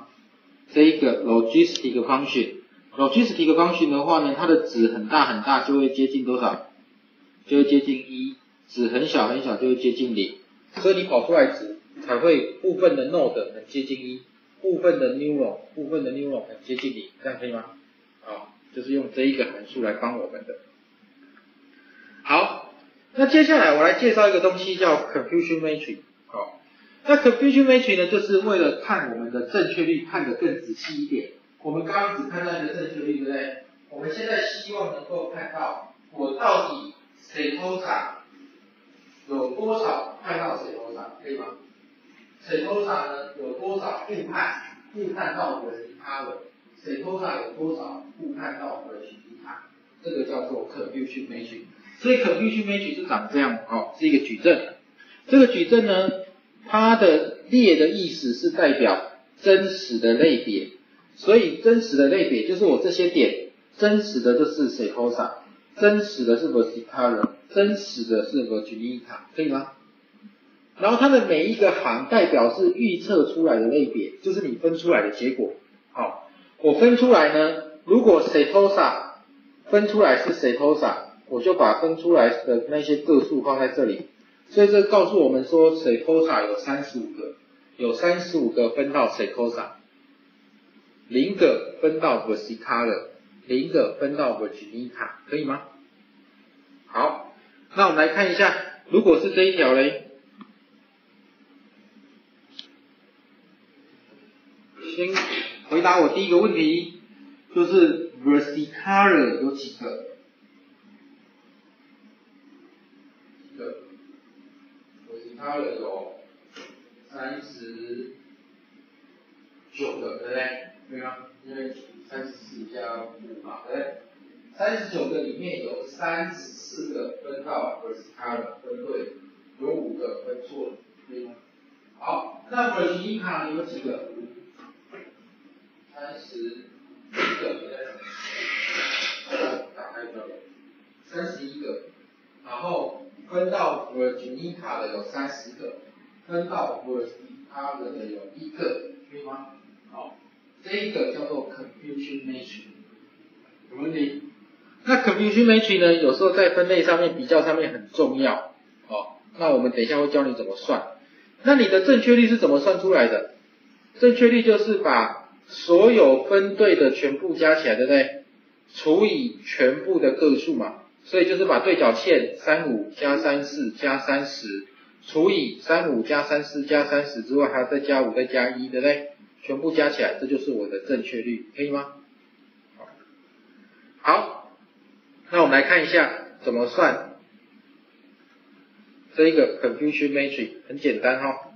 S1: 这一个 logistic function，logistic function 的话呢，它的值很大很大，就会接近多少？就会接近一，值很小很小就会接近零。所以你跑出来值才会部分的 node 很接近一，部分的 neuron 部分的 neuron 很接近零，这样可以吗？好，就是用这一个函数来帮我们的。好，那接下来我来介绍一个东西叫 confusion matrix。好，那 confusion matrix 呢，就是为了看我们的正确率看得更仔细一点。我们刚刚只看到一个正确率，对不对？我们现在希望能够看到我到底谁偷啥。有多少判到谁头上，可以吗？谁头上呢？有多少误判？误判到我其他的，谁头上有多少误判到我的其他？这个叫做 confusion matrix。所以 confusion matrix 是长这样，哦，是一个矩阵。这个矩阵呢，它的列的意思是代表真实的类别。所以真实的类别就是我这些点，真实的就是谁头上，真实的是 versicolor。真实的是 Virginia，可以吗？然后它的每一个行代表是预测出来的类别，就是你分出来的结果。好，我分出来呢，如果 Setosa 分出来是 Setosa，我就把分出来的那些个数放在这里。所以这告诉我们说，Setosa 有三十五个，有三十五个分到 Setosa，零个分到 Versicolor，零个分到 Virginia，可以吗？好。那我们来看一下，如果是这一条嘞，先回答我第一个问题，就是 versicolor 有几个？一个，versicolor 有三十九个，对不对？对吗？因为三十四加五嘛，对不对？三十九个里面有三十四个分到 versicolor 分对，有五个分错了，可以吗？好，那 versicolor 有几个？三十一个，打开表，三十一个，然后分到 versicolor 的有三十个，分到 versicolor 的有一个，可以吗？好，这一个叫做 confusion matrix，有问题？那 confusion matrix 呢，有时候在分类上面、比较上面很重要。哦，那我们等一下会教你怎么算。那你的正确率是怎么算出来的？正确率就是把所有分对的全部加起来，对不对？除以全部的个数嘛。所以就是把对角线三五加三四加三十除以三五加三四加三十之外，还要再加五再加一，对不对？全部加起来，这就是我的正确率，可以吗？好，那我们来看一下怎么算这一个 confusion matrix，很简单哈。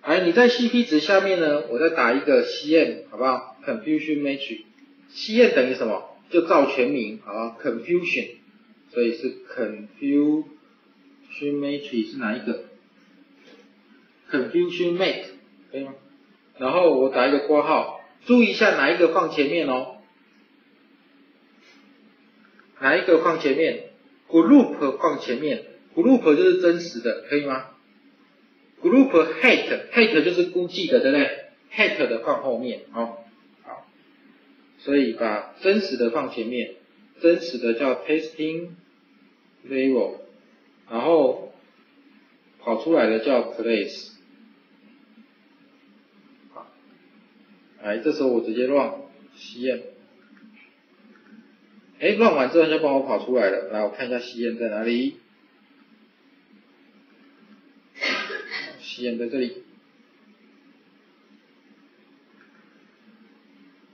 S1: 哎，你在 CP 值下面呢，我再打一个 CM，好不好？confusion matrix，CM 等于什么？就照全名，好吧？confusion，所以是 confusion matrix 是哪一个？confusion mate，可以吗？然后我打一个括号，注意一下哪一个放前面哦？哪一个放前面？group 放前面，group 就是真实的，可以吗？group hate，hate 就是估计的，对不对？hate 的放后面，好，好，所以把真实的放前面，真实的叫 testing level，然后跑出来的叫 place，好，来，这时候我直接乱实验。哎，乱完之后就帮我跑出来了。来，我看一下吸烟在哪里。吸烟在这里。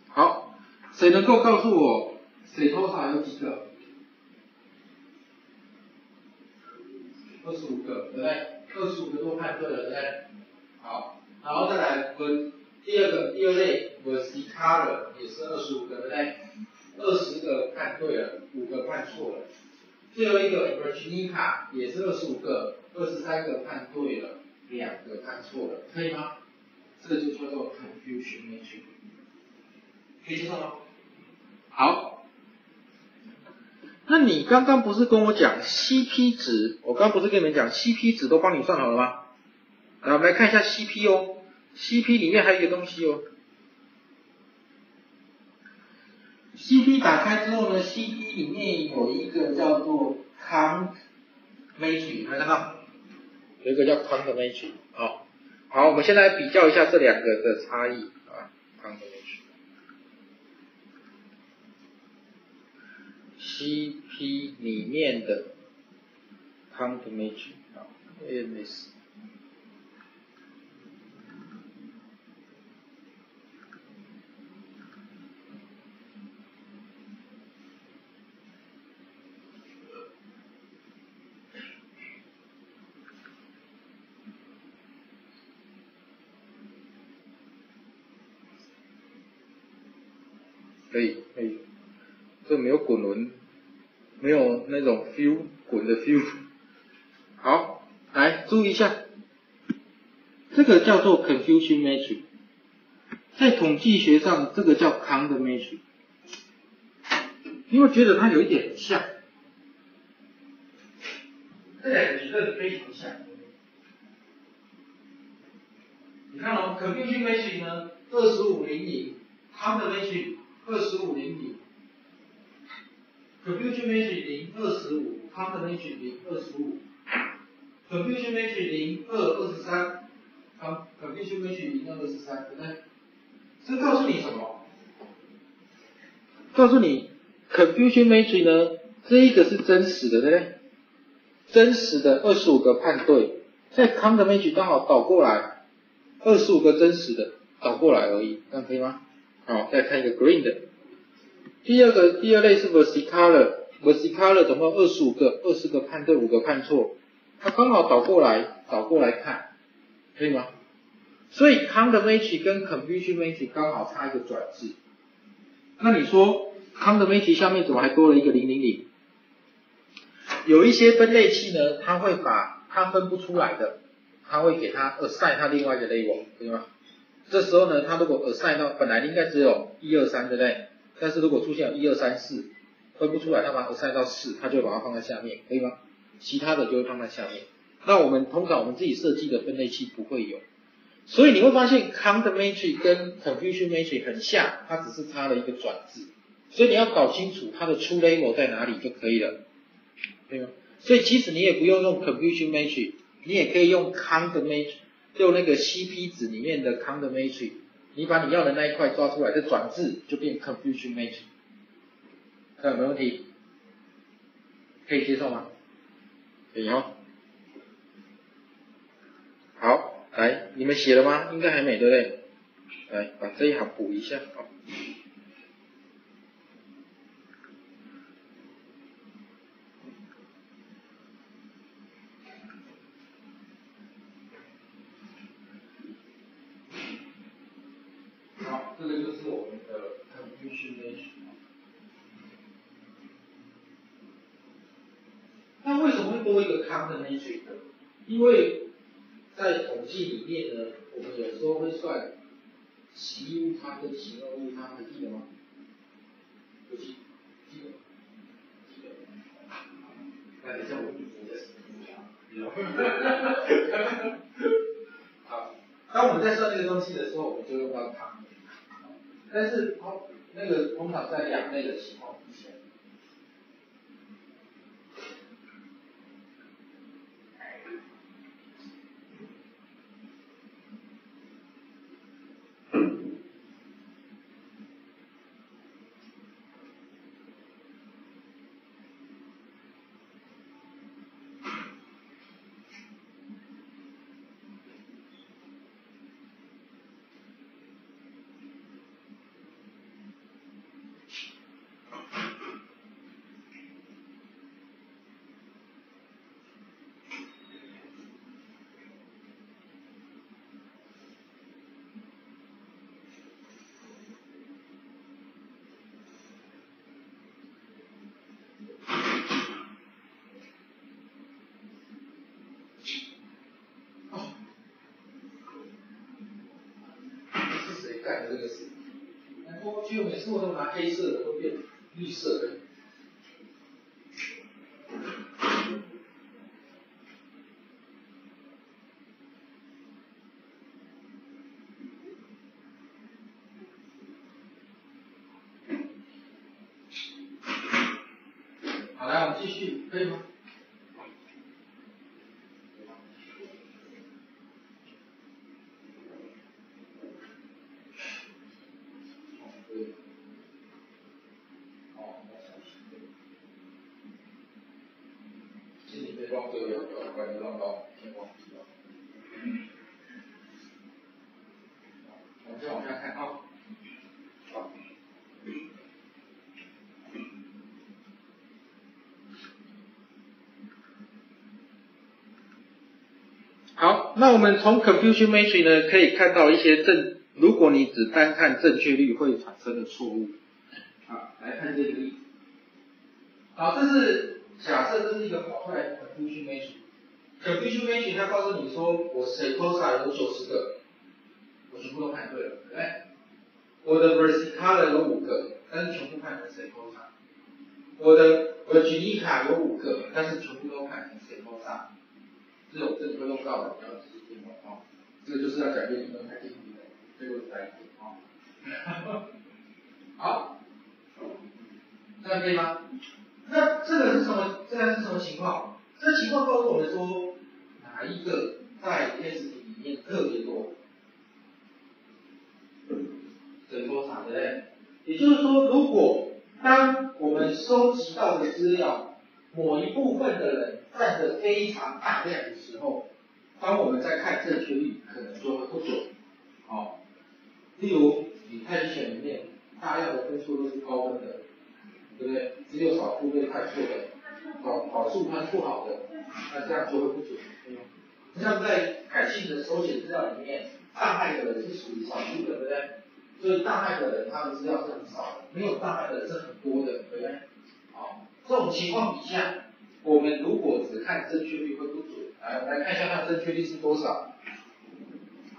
S1: 好，谁能够告诉我，谁多少有几个？二十五个，对不对？二十五个都判对了，对不对？好，然后再来分第二个第二类，versicolor 也是二十五个，对不对？二十个判对了，五个判错了。最后一个 Virginia 也是二十五个，二十三个判对了，两个判错了，可以吗？这个就叫做 confusion matrix，可以接受吗？好，那你刚刚不是跟我讲 CP 值？我刚不是跟你们讲 CP 值都帮你算好了吗？来，我们来看一下 CP 哦，CP 里面还有一个东西哦。CP 打开之后呢，CP 里面有一个叫做 count matrix，看到？有一个叫 count matrix，好，好，我们现在比较一下这两个的差异啊，count matrix，CP 里面的 count matrix，好，AMS。可以可以，这没有滚轮，没有那种 feel 滚的 feel。好，来注意一下，这个叫做 confusion matrix，在统计学上，这个叫 condomation 因为觉得它有一点像，这两个非常像。你看哦，confusion matrix 呢，二十五厘米，它的 matrix 二十五厘米。，confusion matrix 零二十五，count matrix 零二十五，confusion matrix 零二二十三，confusion matrix 零二二十三，对不对？这告诉你什么？告诉你，confusion matrix 呢，这一个是真实的，对不对？真实的二十五个判对，在 count matrix 刚好倒过来，二十五个真实的倒过来而已，这样可以吗？好，再看一个 green 的，第二个第二类是 versicolor，versicolor 总共二十五个，二十个判对，五个判错，它刚好倒过来，倒过来看，可以吗？所以 count matrix 跟 confusion matrix 刚好差一个转字，那你说 count matrix 下面怎么还多了一个零零零？有一些分类器呢，它会把它分不出来的，它会给它 assign 它另外一个 label，可以吗？这时候呢，它如果 assign 到本来应该只有一二三，对不对？但是如果出现一二三四分不出来，它把它塞到四，它就把它放在下面，可以吗？其他的就会放在下面。那我们通常我们自己设计的分类器不会有，所以你会发现 count matrix 跟 confusion matrix 很像，它只是差了一个转字。所以你要搞清楚它的出 level 在哪里就可以了，对吗？所以其实你也不用用 confusion matrix，你也可以用 count matrix，用那个 CP 值里面的 count matrix，你把你要的那一块抓出来，再转字就变 confusion matrix，看有没有问题？可以接受吗？可以哦。好，来，你们写了吗？应该还没，对不对？来，把这一行补一下，好，这个就是我们的 confusion matrix。那为什么会多一个 count matrix？因为在统计里面呢，我们有时候会算其一物汤跟其二物汤，还记得吗？不记，记得，记得。那等一下我我再 好，当我们在算这个东西的时候，我们就用到汤。但是通那个通常在两类的情况之下。是谁干的这个事？然后就每次我都拿黑色的，会变绿色的。好，来，我们继续，可以吗？对。哦，那小心点。心里被忘这个要不要，不然就让到先忘记了。我们再往下看啊。好。好，那我们从 confusion matrix 呢，可以看到一些正，如果你只单看正确率会产生的错误。好，来看这个例子。好，这是假设这是一个跑出来 confusion matrix。confusion matrix 它告诉你说，我 sequoia 有九十个，我全部都看对了，对不对？我的 versicolor 有五个，但是全部看成 sequoia。我的 virginica 有五个，但是全部都看成 sequoia。这种这里会用到的，你要仔细听哦。这个就是要改变你们排进去的，这个是改变哦。好，这样可以吗？那这个是什么？这个是什么情况？这情况告诉我们说，哪一个在 test 里面特别多？很多场，对不对？也就是说，如果当我们收集到的资料，某一部分的人占的非常大量的时候，当我们在看正确率，可能就会不准。哦，例如你太极拳里面大量的分数都是高分的，对不对？只有少数被看错的，跑跑速看不好的，那这样就会不准。嗯像在改信的手写资料里面，障碍的人是属于少数的，对不对？所以障碍的人他的资料是很少的，没有障碍的人是很多的，对不对？好，这种情况底下，我们如果只看正确率会不准。来，来看一下它的正确率是多少。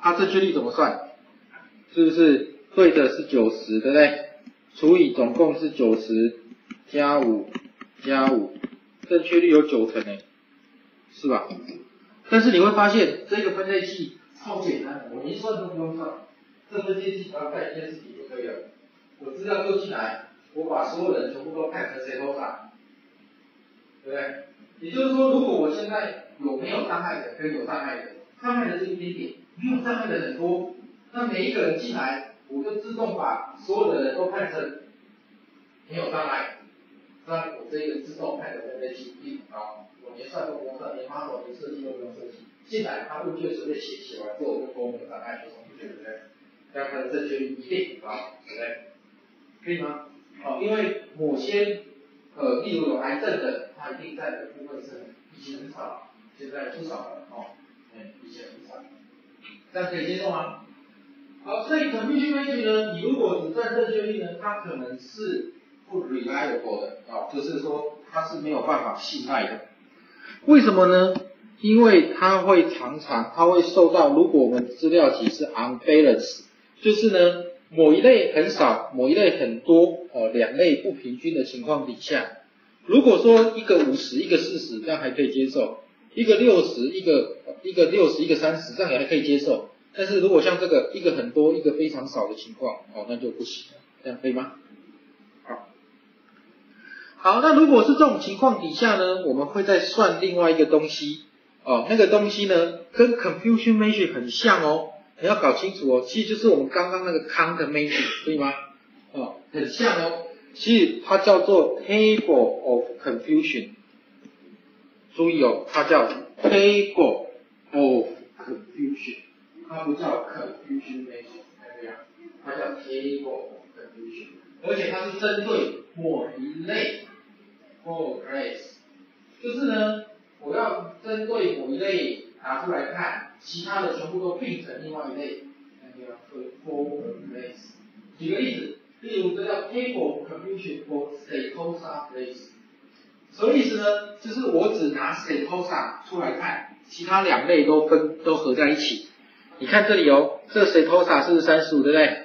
S1: 它正确率怎么算？是不是对的是九十，对不对？除以总共是九十加五加五，正确率有九成诶，是吧？但是你会发现这个分类器超简单的，我一算都不用算，这分类器只要干一件事情就可以了。我资料丢进来，我把所有人全部都看成谁头上，对不对？也就是说，如果我现在有没有障碍的跟有障碍的，障碍的是一点点，没有障碍的很多，那每一个人进来，我就自动把所有的人都看成没有障碍，那我这个自动派的人类记忆啊，我连算都不用算，连 model 连设计都不用设计，进来他问卷随便写，写完之后我就勾没有障碍就送出去，对不对？这样它的正确率一定啊，对不对？可以吗？好，因为某些呃，例如有癌症的，它一定在的部分是以前很少，现在不少了哦，嗯，以前很少，这样可以接受吗？好，所以可必须分析呢，你如果只算正确率呢，它可能是不 reliable 的啊，就是说它是没有办法信赖的。为什么呢？因为它会常常，它会受到，如果我们资料集是 unbalanced，就是呢。某一类很少，某一类很多，哦，两类不平均的情况底下，如果说一个五十，一个四十，这样还可以接受；一个六十，一个一个六十，一个三十，这样也还可以接受。但是如果像这个一个很多，一个非常少的情况，哦，那就不行。这样可以吗？好，那如果是这种情况底下呢，我们会再算另外一个东西，哦，那个东西呢，跟 confusion measure 很像哦。你要搞清楚哦，其实就是我们刚刚那个 count measure，对吗？哦，很像哦。其实它叫做 table of confusion。注意哦，它叫 table of confusion，它不叫 confusion measure，看这样，它叫 table of confusion，而且它是针对某一类 for class，就是呢，我要针对某一类拿出来看。其他的全部都并成另外一类，那个叫 for place。举个例子，例如这叫 table confusion for Setosa place。什么意思呢？就是我只拿 Setosa 出来看，其他两类都分都合在一起。你看这里哦，这 Setosa 是三十五，对不对？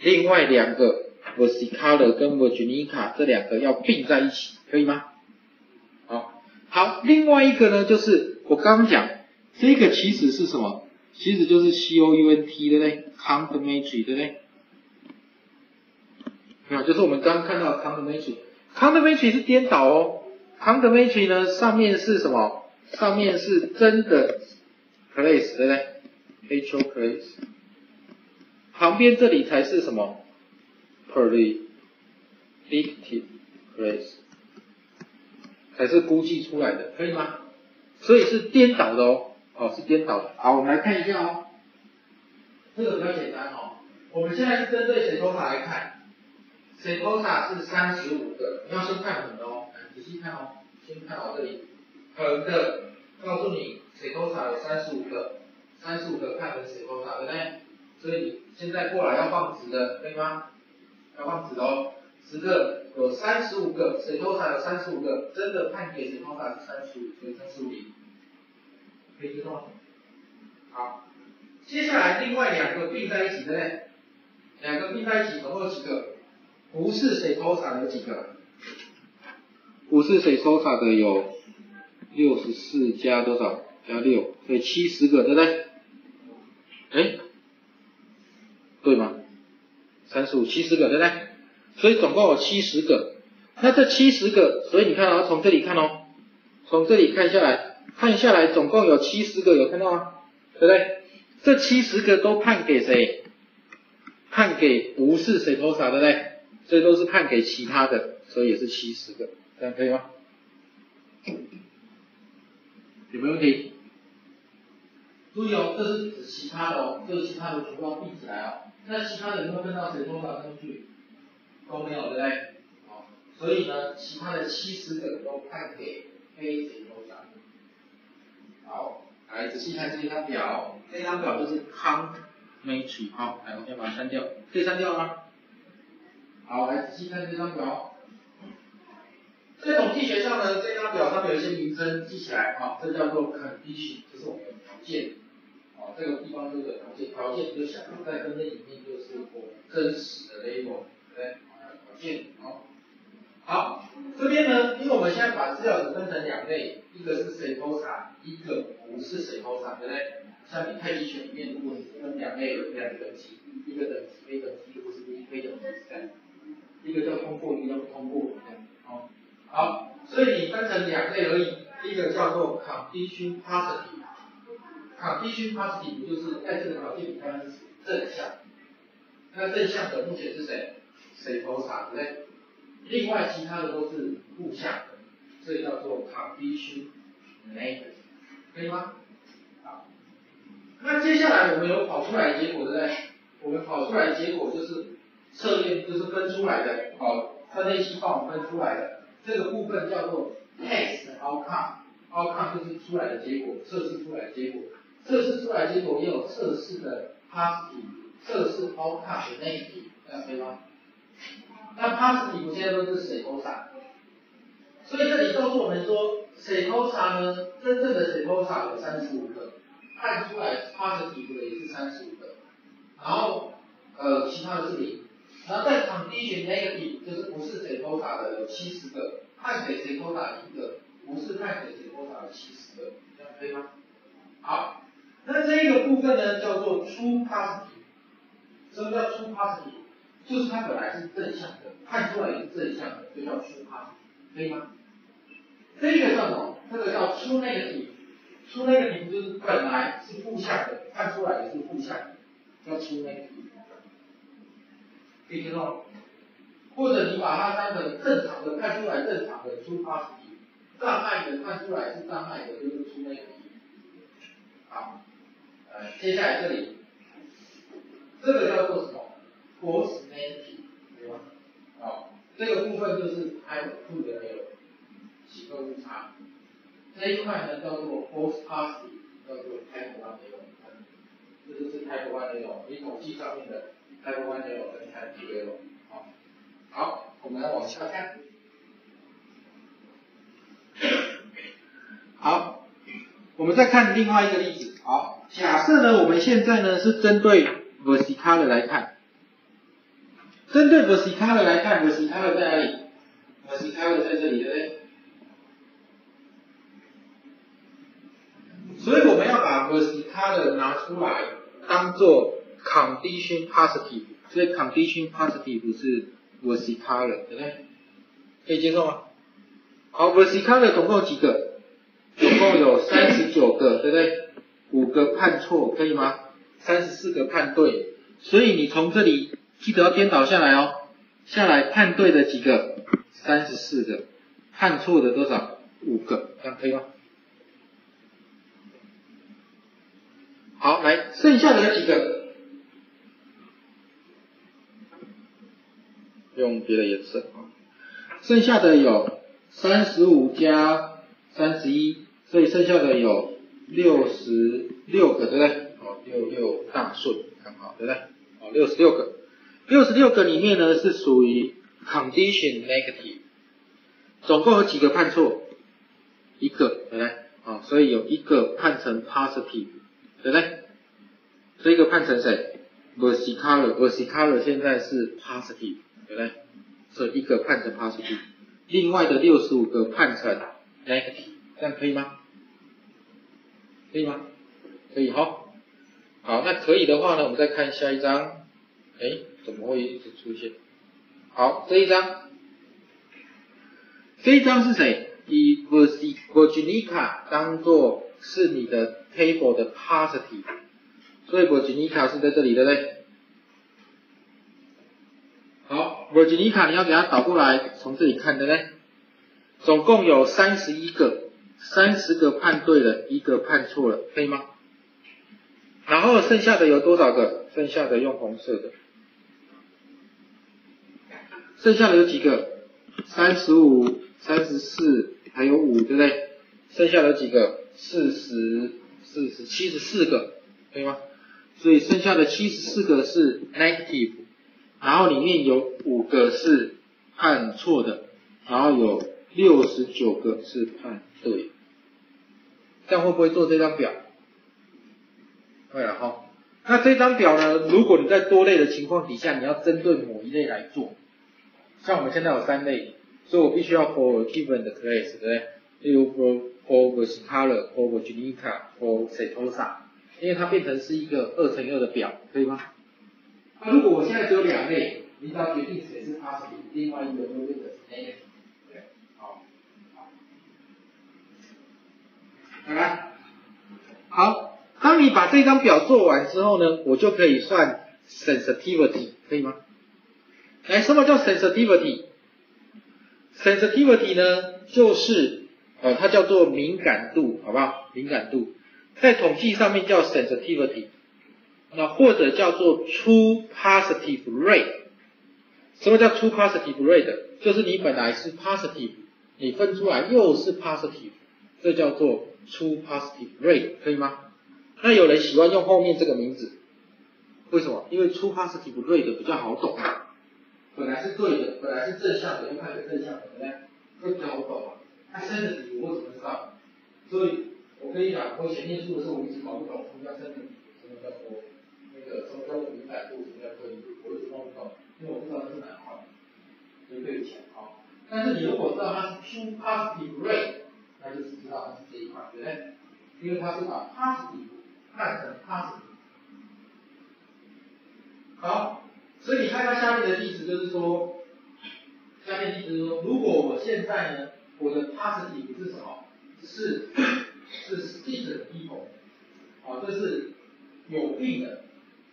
S1: 另外两个 Versicolor 跟 Virginica 这两个要并在一起，可以吗？好，好，另外一个呢，就是我刚刚讲。这个其实是什么？其实就是 C O U N T 对不对？Count matrix 对不对？没有，就是我们刚刚看到 count matrix。count matrix 是颠倒哦。count matrix 呢，上面是什么？上面是真的 place 对不对？H O place。旁边这里才是什么？predicted place，才是估计出来的，可以吗？所以是颠倒的哦。哦，是颠倒的。好，我们来看一下哦。这个比较简单哦。我们现在是针对谁头塔来看，谁头塔是三十五个，你要先看横的哦，仔细看哦，先看到这里，横的，告诉你谁头塔有三十五个，三十五个看成谁头塔，对不对？所以你现在过来要放直的，可以吗？要放直的哦，十个有三十五个，谁偷塔有三十五个，真的判给谁偷塔是三十五，所以三十五。可以知道好，接下来另外两个并在一起，对不对？两个并在一起总共有几个？不是谁偷塔有几个？不是谁偷塔的有六十四加多少？加六，所以七十个，对不对？哎，对吗？三十五，七十个，对不对？所以总共有七十个。那这七十个，所以你看啊，从这里看哦，从这里看下来。看下来总共有七十个，有看到吗？对不对？这七十个都判给谁？判给不是谁偷傻，对不对？所以都是判给其他的，所以也是七十个，这样可以吗？有没有问题？注意哦，这是指其他的哦，这是其他的全部要闭起来哦。那其他的有没有看到谁偷傻证据？都没有，对不对？好，所以呢，其他的七十个都判给非谁偷傻。好，来仔细看这一张表，这张表就是 count matrix。好，来我先把它删掉，可以删掉吗？好，来仔细看这张表。在统计学上呢，这张表上面有一些名称，记起来啊，这叫做 condition，这是我们的条件。啊，这个地方这个条件，条件就想在分类里面就是我们真实的 label，对好。好，这边呢，因为我们现在把资料只分成两类，一个是谁偷查，一个不是谁偷查，对不对？像你太极拳里面，如果你分两类有，两个等级，一个等级 A 等级，一个不是 B 等级 C，一个叫通过，一个叫不通过，这样，好，好，所以你分成两类而已，一个叫做 condition positive，condition positive 就是在这个条件里它是正向，那正向的目前是谁？谁投产，对不对？另外其他的都是负向，这叫做 copy to make，可以吗？好，那接下来我们有跑出来结果，对不对？我们跑出来结果就是测验，就是分出来的，哦，分类器帮我们分出来的这个部分叫做 test outcome，outcome 就是出来的结果，测试出来的结果，测试出来结果也有测试的 past 测试 outcome 的 negative，这样可以吗？那 positive 现在都是水沟茶，所以这里告诉我们说，水沟茶呢，真正的水沟茶有三十五个，看出来 positive 的也是三十五个，然后呃其他的是零，然后在 condition negative 就是不是水沟茶的有七十个，碳水水沟茶一个，不是碳水水沟茶的七十个，这样可以吗？好，那这一个部分呢叫做 true positive，什么叫 true positive？就是它本来是正向的，看出来是正向的，就叫出它，可以吗？这个叫什么？这个叫出那个题，出那个题就是本来是负向的，看出来也是负向的，叫出那个题，可以听懂吗？或者你把它当成正常的，看出来正常的出发题，障碍的看出来是障碍的，就是出那个题。好，呃，接下来这里，这个叫做 postmatic 对吧？好这个部分就是开合部的形个误差这一块呢叫做 postpassive 叫做开合没有这就是开合弯内哦你孔器上面的开合弯内哦跟它的结构好我们来往下看。好我们再看另外一个例子。好假设呢我们现在呢是针对某其他的来看。针对 versicolor 来看，versicolor 在哪里？versicolor 在这里，对不对？所以我们要把 versicolor 拿出来，当做 condition positive，所以 condition positive 是 versicolor，对不对？可以接受吗？好，versicolor 总共几个？总共有三十九个，对不对？五个判错，可以吗？三十四个判对，所以你从这里。记得要颠倒下来哦，下来判对的几个，三十四个，判错的多少？五个，这样可以吗？好，来，剩下的有几个？用别的颜色啊，剩下的有三十五加三十一，所以剩下的有六十六个，对不对？哦，六六大顺，看好，对不对？哦，六十六个。六十六个里面呢是属于 condition negative，总共有几个判错？一个，对不对？啊，所以有一个判成 positive，对不对？这个判成谁？versicolor，versicolor 现在是 positive，对不对？所以一个判成 positive，另外的六十五个判成 negative，这样可以吗？可以吗？可以哈。好，那可以的话呢，我们再看下一张，哎。怎么会一直出现？好，这一张，这一张是谁？以 Virginica 当做是你的 table 的 positive，所以 Virginica 是在这里，对不对？好，Virginica 你要给它倒过来，从这里看，对不对？总共有三十一个，三十个判对了，一个判错了，可以吗？然后剩下的有多少个？剩下的用红色的。剩下的有几个？三十五、三十四，还有五，对不对？剩下的几个？四十、四十、七十四个，可以吗？所以剩下的七十四个是 negative，然后里面有五个是判错的，然后有六十九个是判对。这样会不会做这张表？会了哈。那这张表呢？如果你在多类的情况底下，你要针对某一类来做。像我们现在有三类，所以我必须要 for given 的 class，对不对？例如 for for versicolor、for virginica、for setosa，因为它变成是一个二乘二的表，可以吗？那如果我现在只有两类，你只要决定谁是 positive，另外一个会变成 negative，对，好，好，来吧，好，当你把这张表做完之后呢，我就可以算 sensitivity，可以吗？哎，什么叫 sensitivity？sensitivity 呢，就是呃，它叫做敏感度，好不好？敏感度，在统计上面叫 sensitivity，那或者叫做 true positive rate。什么叫 true positive rate？就是你本来是 positive，你分出来又是 positive，这叫做 true positive rate，可以吗？那有人喜欢用后面这个名字，为什么？因为 true positive rate 比较好懂。本来是对的，本来是正向的，又看成正向的，对不对？会比较好懂啊。它生的底我怎么知道？所以我跟你讲，我前念书的时候，我一直搞不懂什么叫生的底，什么叫做那个什么叫做敏感度，什么叫特异度，我一直弄不懂，因为我不知道它是哪块，所以对不起啊。但是你如果知道它是 true positive rate，那就是知道它是这一块，对不对？因为它是把 positive 看成 positive。好。所以你看它下面的例子就是说，下面例子是说，如果我现在呢，我的 positive 是什么？是是 sick people，好，这是有病的。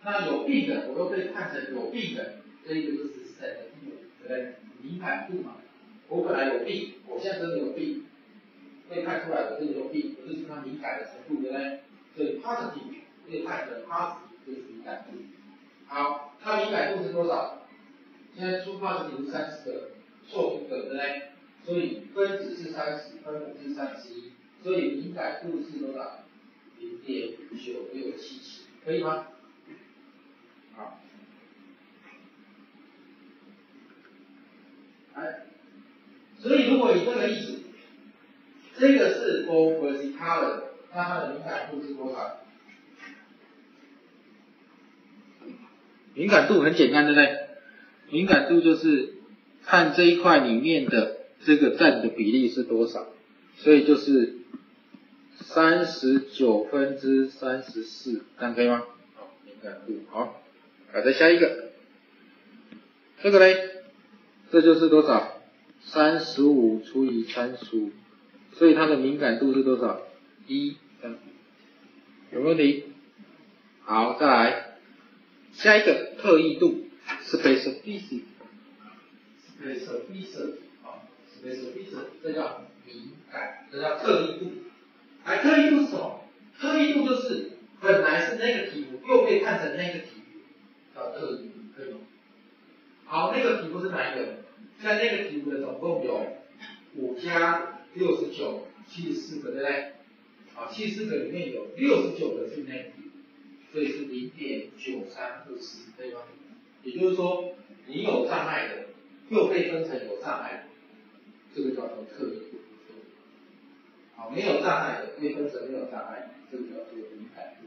S1: 那有病的，我都可以看成有病的，这一个就是 s e n s i t i v 对不对？敏感度嘛。我本来有病，我现在真的有病，被看出来我真的有病，我就是他敏感的程度，对不对？所以 positive 可以看成 positive 就是敏感度。好，它敏感度是多少？现在出发的是三十个，错误，对不对？所以分子是三十，分母是三十一，所以敏感度是多少？零点九六七七，可以吗？好，来，所以如果以这个例子，这个是 O versus color，那它的敏感度是多少？敏感度很简单，对不对？敏感度就是看这一块里面的这个占的比例是多少，所以就是三十九分之三十四，这样可以吗？好，敏感度好，好，再下一个，这个嘞，这就是多少？三十五除以三十五，所以它的敏感度是多少？一，有问题？好，再来。下一个特异度，specificity，specificity 啊，specificity 这叫敏感，这叫特异度。哎，特异度是什么？特异度就是本来是那个题目，又被看成那个题目，叫特异度，可以吗？好，那个题目是哪一个？在那个题目的总共有五加六十九，七十四个，对不对？好，七十四个里面有六十九个是那个。所以是零点九三二四，可以吗？也就是说，你有障碍的又被分成有障碍，这个叫做特异度。好，没有障碍的被分成没有障碍，这个叫做敏感度。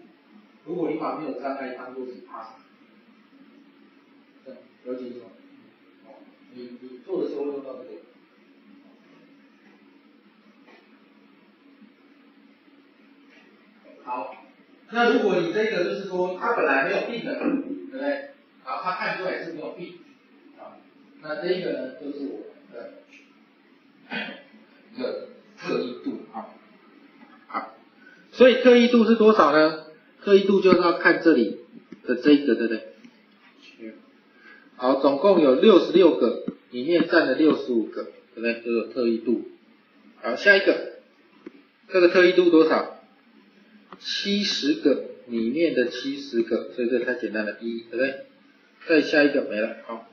S1: 如果你把没有障碍当做是 pass，了解吗？好，你你做的时候用到这个。好。那如果你这个就是说他本来没有病的，对不对？然后他看出来是没有病，啊，那这一个呢就是我们的一个特异度啊，好，所以特异度是多少呢？特异度就是要看这里的这一个，对不对？好，总共有六十六个，里面占了六十五个，对不对？这个特异度。好，下一个，这个特异度多少？七十个里面的七十个，所以这太简单了，一，对不对？再下一个没了，好。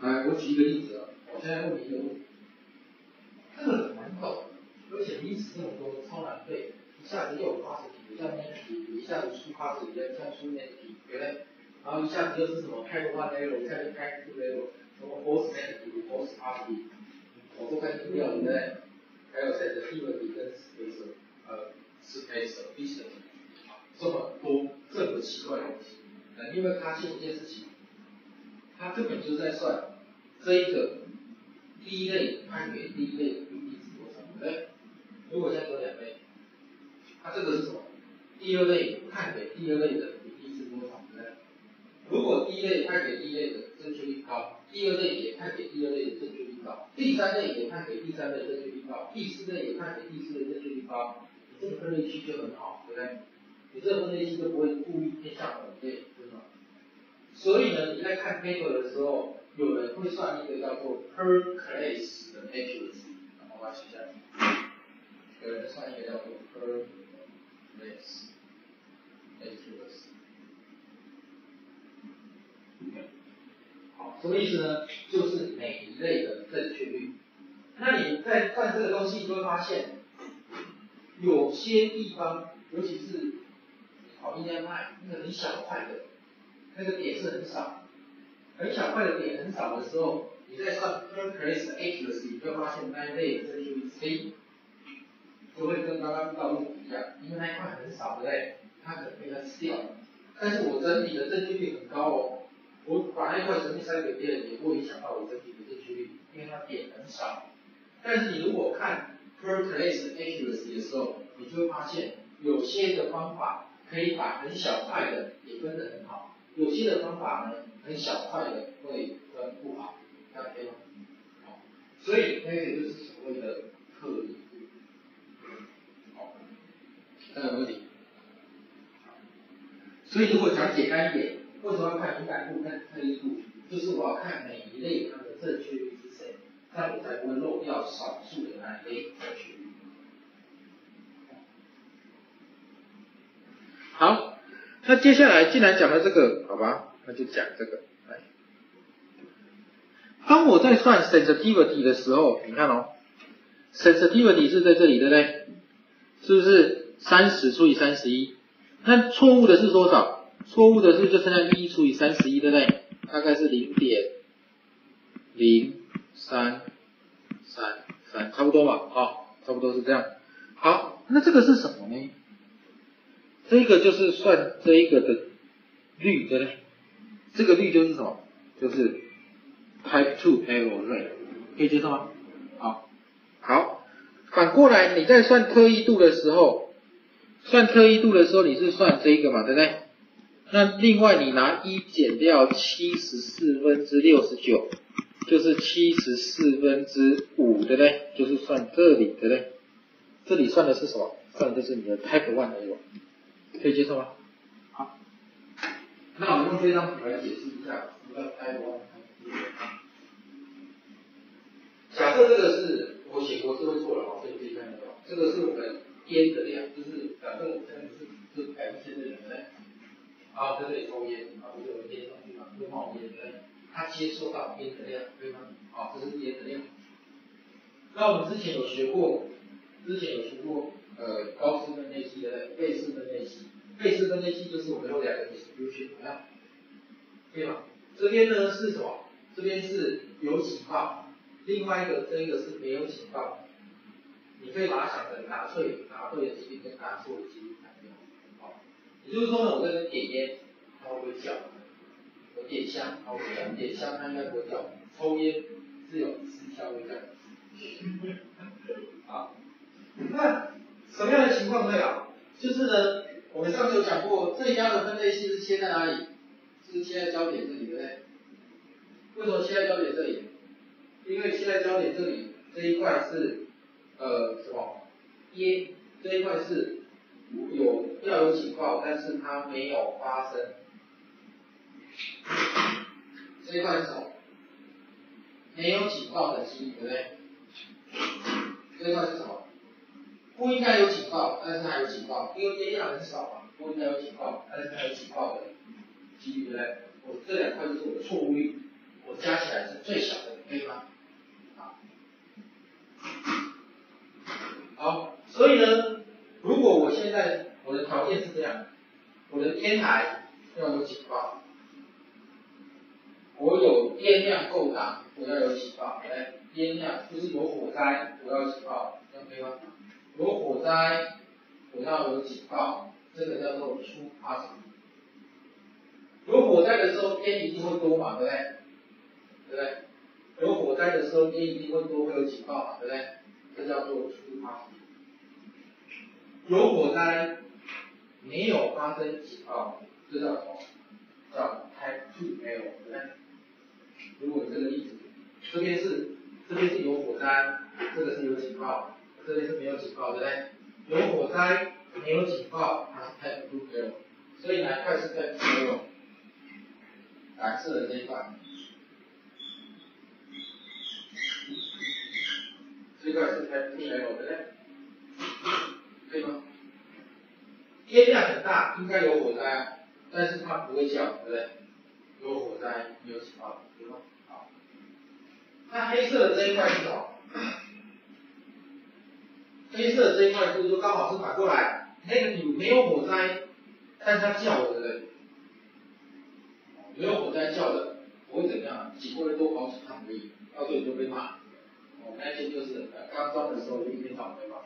S1: 来，我举一个例子啊，我现在问你一个问题，这个很难搞，而且名词这么多，超难背，一下子又有八十题，一下子题，一下子出八十题，一下出那题，对不对？然后一下子又是什么开头 one level，一下子开 two level，什么 force 那题，force 八十题，我都快听掉了，对不对？还有谁的 activity 跟 space，呃，space efficiency，这么多这么奇怪的东西，那因为他做一件事情，它根本就在算这一个第一类判给第一类的比例是多少，对？如果现在多两倍，它这个是什么？第二类判给第二类的比例是多少呢如果第一类判给第一类的正确率高，第二类也判给第二类的正确率第三类也判给第三类正确率高，第四类也判给第四类正确率高，你这个分类区就很好，对不对？你这个分类区就不会故意偏向某类，对吗？所以呢，你在看 paper 的时候，有人会算一个叫做 per class 的 accuracy，然后把它写下来。有人算一个叫做 per class accuracy。好，什么意思呢？就是每一类的正确率。那你在算这个东西，就会发现，有些地方，尤其是跑 EMI 那个很小块的，那个点是很少，很小块的点很少的时候，你在算 per class accuracy，你会发现那一类的正确率低，就会跟刚刚道路一样，因为那一块很少，对不对？它可能被它吃掉。但是我整体的正确率很高哦。我把那块神秘塞给别人，也不会影响到我整体的正确率，因为它点很少。但是你如果看 per class accuracy 的时候，你就会发现有些的方法可以把很小块的也分得很好，有些的方法呢很小块的会分不好，这样可以吗？好，所以那个就是所谓的特异度。好，这个问题。所以如果讲简单一点。为什么要看敏感度、看特异度？就是我要看每一类它的正确率是谁，这样我才不会漏掉少数的那一类正确率。好，那接下来既然讲到这个，好吧，那就讲这个。来，当我在算 sensitivity 的时候，你看哦，sensitivity 是在这里，对不对？是不是三十除以三十一？那错误的是多少？错误的是就剩下一除以三十一，对不对？大概是零点零三三三，差不多吧，啊，差不多是这样。好，那这个是什么呢？这个就是算这一个的率，对不对？这个率就是什么？就是 type two error 可以接受吗？好，好，反过来你在算特异度的时候，算特异度的时候你是算这一个嘛，对不对？那另外你拿一减掉七十四分之六十九，就是七十四分之五，对不对？就是算这里，对不对？这里算的是什么？算的就是你的 type one 的可以接受吗？好，那我们用这张图来解释一下什么叫 type one。假设这个是我写过，是会错了哦，这里可以看得到，这个是我们烟的量，就是假设我们现在是是百分之的人，对啊，在这里抽烟，啊，不是有烟上去嘛，会冒烟，对，它接收到烟的量，对吗？啊，这是烟的量。那我们之前有学过，之前有学过，呃，高斯分类器的贝氏分类器，贝氏分类器就是我们有两个 distribution，怎么样？对吗？这边呢是什么？这边是有警报，另外一个这一个是没有警报。你可以把它想成答对，答对的几率跟答错的几率。就是说呢，我在点烟，它会不会叫？我点香，它会叫；点香，它应该不会叫。抽烟是有私效会叫。好，那什么样的情况会有？就是呢，我们上次有讲过，这一家的分类器是切在哪里？是切在焦点这里，对不对？为什么切在焦点这里？因为切在焦点这里这一块是呃什么？烟这一块是。有要有警报，但是它没有发生。这一块是什么？没有警报的机，对不对？这一块是什么？不应该有警报，但是它有警报，因为电量很少嘛，不应该有警报，但是它有警报的几率，对不对？我这两块就是我的错误率，我加起来是最小的，可以吗？好，所以呢？如果我现在我的条件是这样，我的天台要有警报，我有烟量够大，我要有警报，哎，烟量就是有火灾，我要警报，这样可以吗？有火灾，我要有警报，这个叫做出 pass。有火灾的时候烟一定会多嘛，对不对？对不对？有火灾的时候烟一定会多，会有警报嘛，对不对？这叫做出 pass。有火灾，没有发生警报，这叫什么？叫 Type Two L，对不对？如果你这个例子，这边是这边是有火灾，这个是有警报，这边是没有警报，对不对？有火灾没有警报，它是 Type Two L，所以哪一块是 Type Two L？蓝色的这一块，这块是 Type Two L，对不对？可以吗？烟量很大，应该有火灾，但是它不会叫，对不对？有火灾，没有警报，对吗？好，那黑色的这一块是什么？黑色的这一块就是说刚好是反过来，那个你没有火灾，但是它叫的，对不对？没有火灾叫的，不会怎么样，几个人都跑几趟而已，到最后就被骂。我那天就是刚装的时候就一天到晚被骂，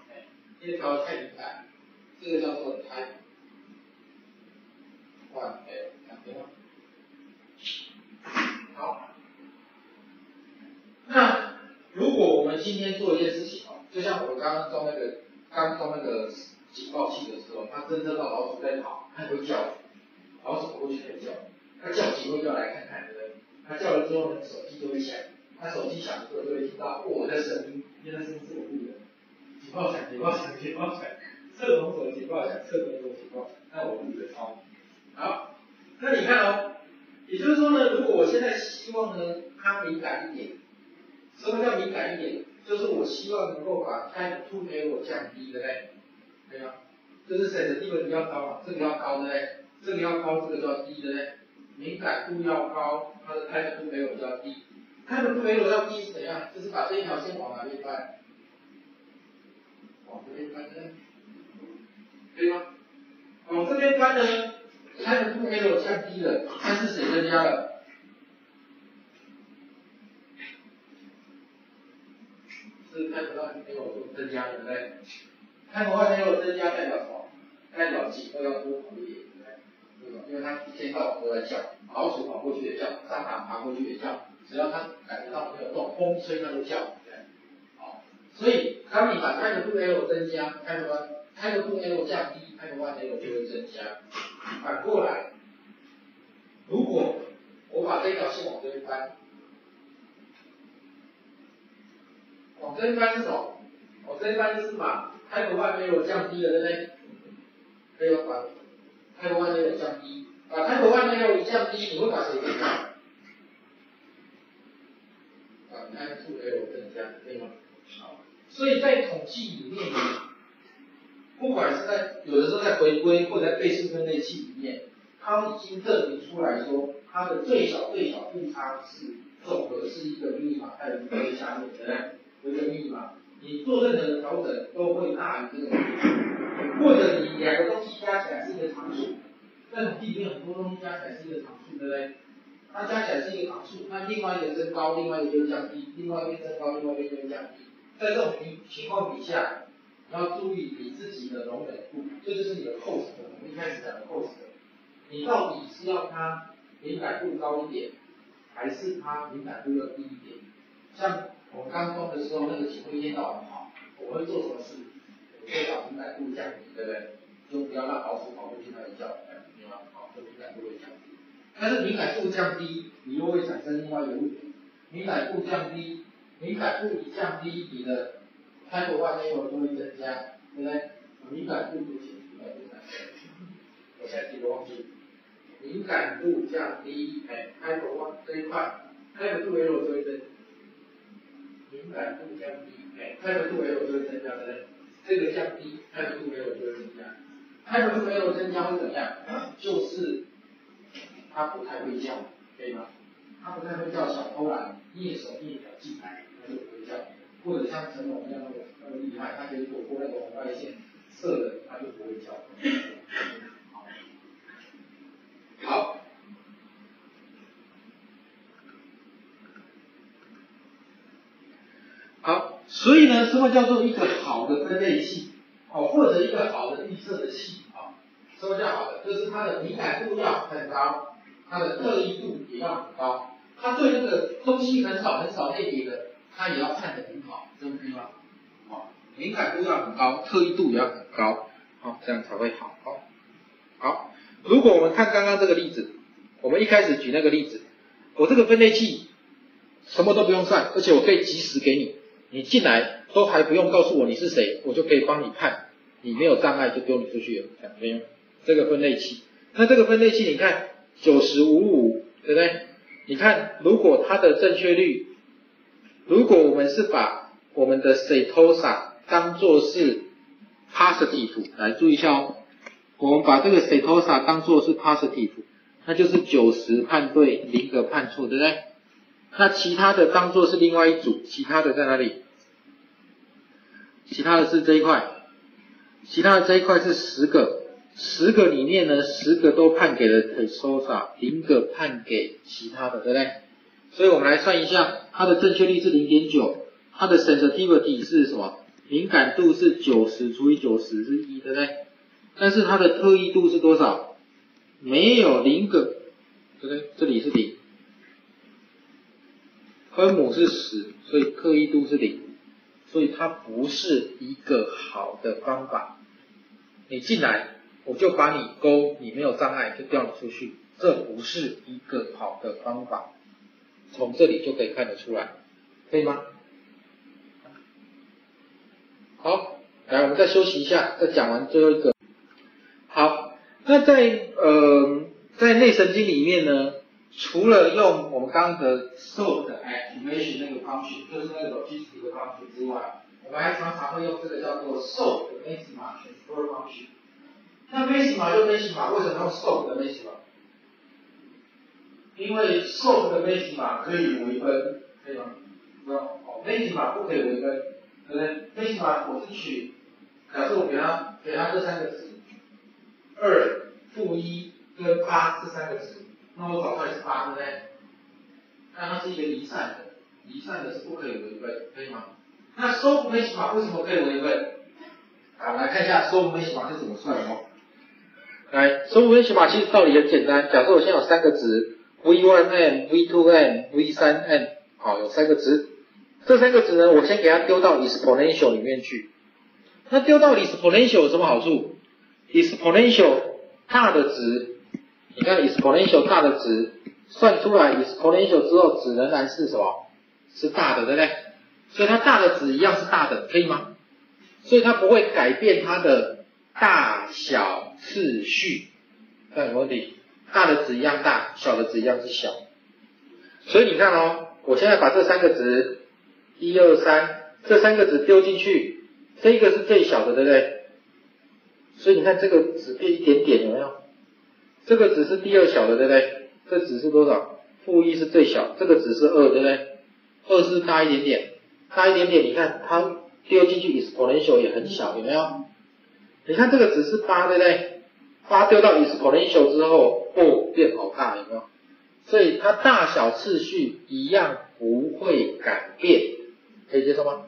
S1: 因为调的太敏感。这个叫做开换 L，两边吗？好，那如果我们今天做一件事情哦，就像我们刚刚装那个刚装那个警报器的时候，它侦测到老鼠在跑，它会叫，老鼠跑过去会叫，它叫几会就要来看看，对不对？它叫了之后，手机就会响，它手机响的时候就会听到我的声音，因为那声音是我录的，报响，警报响，警报响。侧同手警报响，侧同手警报响，那我录的抄。好，那你看哦，也就是说呢，如果我现在希望呢，它敏感一点，什么叫敏感一点？就是我希望能够把 type two 给我降低，对不对？对吗？就是 sensitivity 要高嘛，这个要高，对不对？这个要高，这个就要低，对不对？敏感度要高，它的 type two 给我就要低。type two 给我要低是怎样？就是把这一条线往哪边搬？往这边搬，对不对？吗？往这边搬呢，它的度 L 降低了，但是谁增加了？是开不到 L 增加，对不对？开不到 L 增加代表什么？代表几个要多跑一点，对不对？对吧？因为它一天到晚都在叫，老鼠跑过去也叫，蟑螂爬过去也叫，只要它感觉到没有动，风吹它就叫，所以当你把开的度 L 增加，开不到。开的度 L 降低，开的 Y L 就会增加。反过来，如果我把这条线往这边翻，往这边翻是什么？往这边翻就是把开的 Y L 降低了，对不对？可以把开的 Y L 降低，把开的 Y L 一降低，你会把谁增加？把开的度 L 增加，可以吗？好，所以在统计里面。不管是在有的时候在回归或者在倍数分类器里面，它已经证明出来说，它的最小最小误差是总和是一个密码在一个下面，对不对？一个密码，你做任何的调整都会大于这个，或者你两个东西加起来是一个常数，在统计里面很多东西加起来是一个常数，对不对？它加起来是一个常数，那另外一个增高，另外一个就降低，另外一边增高，另外一边就降低，在这种情情况底下。你要注意你自己的容忍度，这就是你的 cost。我们一开始讲的 cost，你到底是要它敏感度高一点，还是它敏感度要低一点？像我刚装的时候，那个警徽一到晚跑，我会做什么事？我会把敏感度降低，对不对？就不要让老鼠跑过去那里叫，明白吗？好，这敏感度会降低。但是敏感度降低，你又会产生另外一个问题。敏感度降低，敏感度一降低，你的开口外内容都会增加，对不对？敏感度不行，敏感度降。我现在记得忘记，敏感度降低，哎，开口外这一块，开口度 L 就会增，敏感度降低，哎，开口度 L 就会增加，对不对？这个降低，开口度 L 就会增加。开口度没有增加会怎么样？就是它不太会叫，可以吗？它不太会叫，小偷来蹑手蹑脚进来，就不会叫。或者像成龙一样那么那么厉害，他可以躲过那个红外线射的，他就不会叫。好，好，所以呢，什么叫做一个好的分类器？哦，或者一个好的预测的器啊？什么叫好的？就是它的敏感度要很高，它的特异度也要很高，它对那个东西很少很少类别的。它也要看得很好，这样可以吗？好，敏感度要很高，特异度也要很高，好，这样才会好。好，好，如果我们看刚刚这个例子，我们一开始举那个例子，我这个分类器什么都不用算，而且我可以及时给你，你进来都还不用告诉我你是谁，我就可以帮你判，你没有障碍就丢你出去了，可以用这个分类器。那这个分类器你看九十五五，对不对？你看如果它的正确率，如果我们是把我们的 setosa 当做是 positive，来注意一下哦，我们把这个 setosa 当做是 positive，那就是九十判对，零个判错，对不对？那其他的当做是另外一组，其他的在哪里？其他的是这一块，其他的这一块是十个，十个里面呢，十个都判给了 setosa，零个判给其他的，对不对？所以我们来算一下，它的正确率是零点九，它的 sensitivity 是什么？敏感度是九十除以九十是一，对不对？但是它的特异度是多少？没有零个，对不对？这里是零，分母是十，所以特异度是零，所以它不是一个好的方法。你进来，我就把你勾，你没有障碍就调你出去，这不是一个好的方法。从这里就可以看得出来，可以吗？好，来，我们再休息一下，再讲完最后一个。好，那在呃在内神经里面呢，除了用我们刚刚的 SOAP 的 activation 那个 function，就是那个 logistic 的 function 之外，我们还常常会用这个叫做 SOAP 的 maxima transfer function。那 maxima 就 maxima，为什么用 SOAP 的 maxima？因为 SOAP 的 maxima 可以微分，可以吗？不用，哦，maxima 不可以微分。对不对？为什么我是取，假设我给他给他这三个值，二、负一跟八这三个值，那我找出来是八，对不对？那它是一个离散的，离散的是不可以微分，可以吗？那收服分析法为什么可以微分？好，我们来看一下收服分析法是怎么算的哦。来，收服分析法其实道理很简单，假设我现在有三个值，v1n、v2n、v3n，好，有三个值。这三个值呢，我先给它丢到 exponential 里面去。那丢到 exponential 有什么好处？exponential 大的值，你看 exponential 大的值算出来 exponential 之后，值仍然是什么？是大的，对不对？所以它大的值一样是大的，可以吗？所以它不会改变它的大小次序，看有问题？大的值一样大，小的值一样是小。所以你看哦，我现在把这三个值。一二三，这三个值丢进去，这个是最小的，对不对？所以你看这个值变一点点，有没有？这个值是第二小的，对不对？这值是多少？负一是最小，这个值是二，对不对？二是大一点点，大一点点，你看它丢进去 exponential 也很小，有没有？你看这个值是八，对不对？花丢到 exponential 之后，哦，变好大，有没有？所以它大小次序一样不会改变。可以接受吗？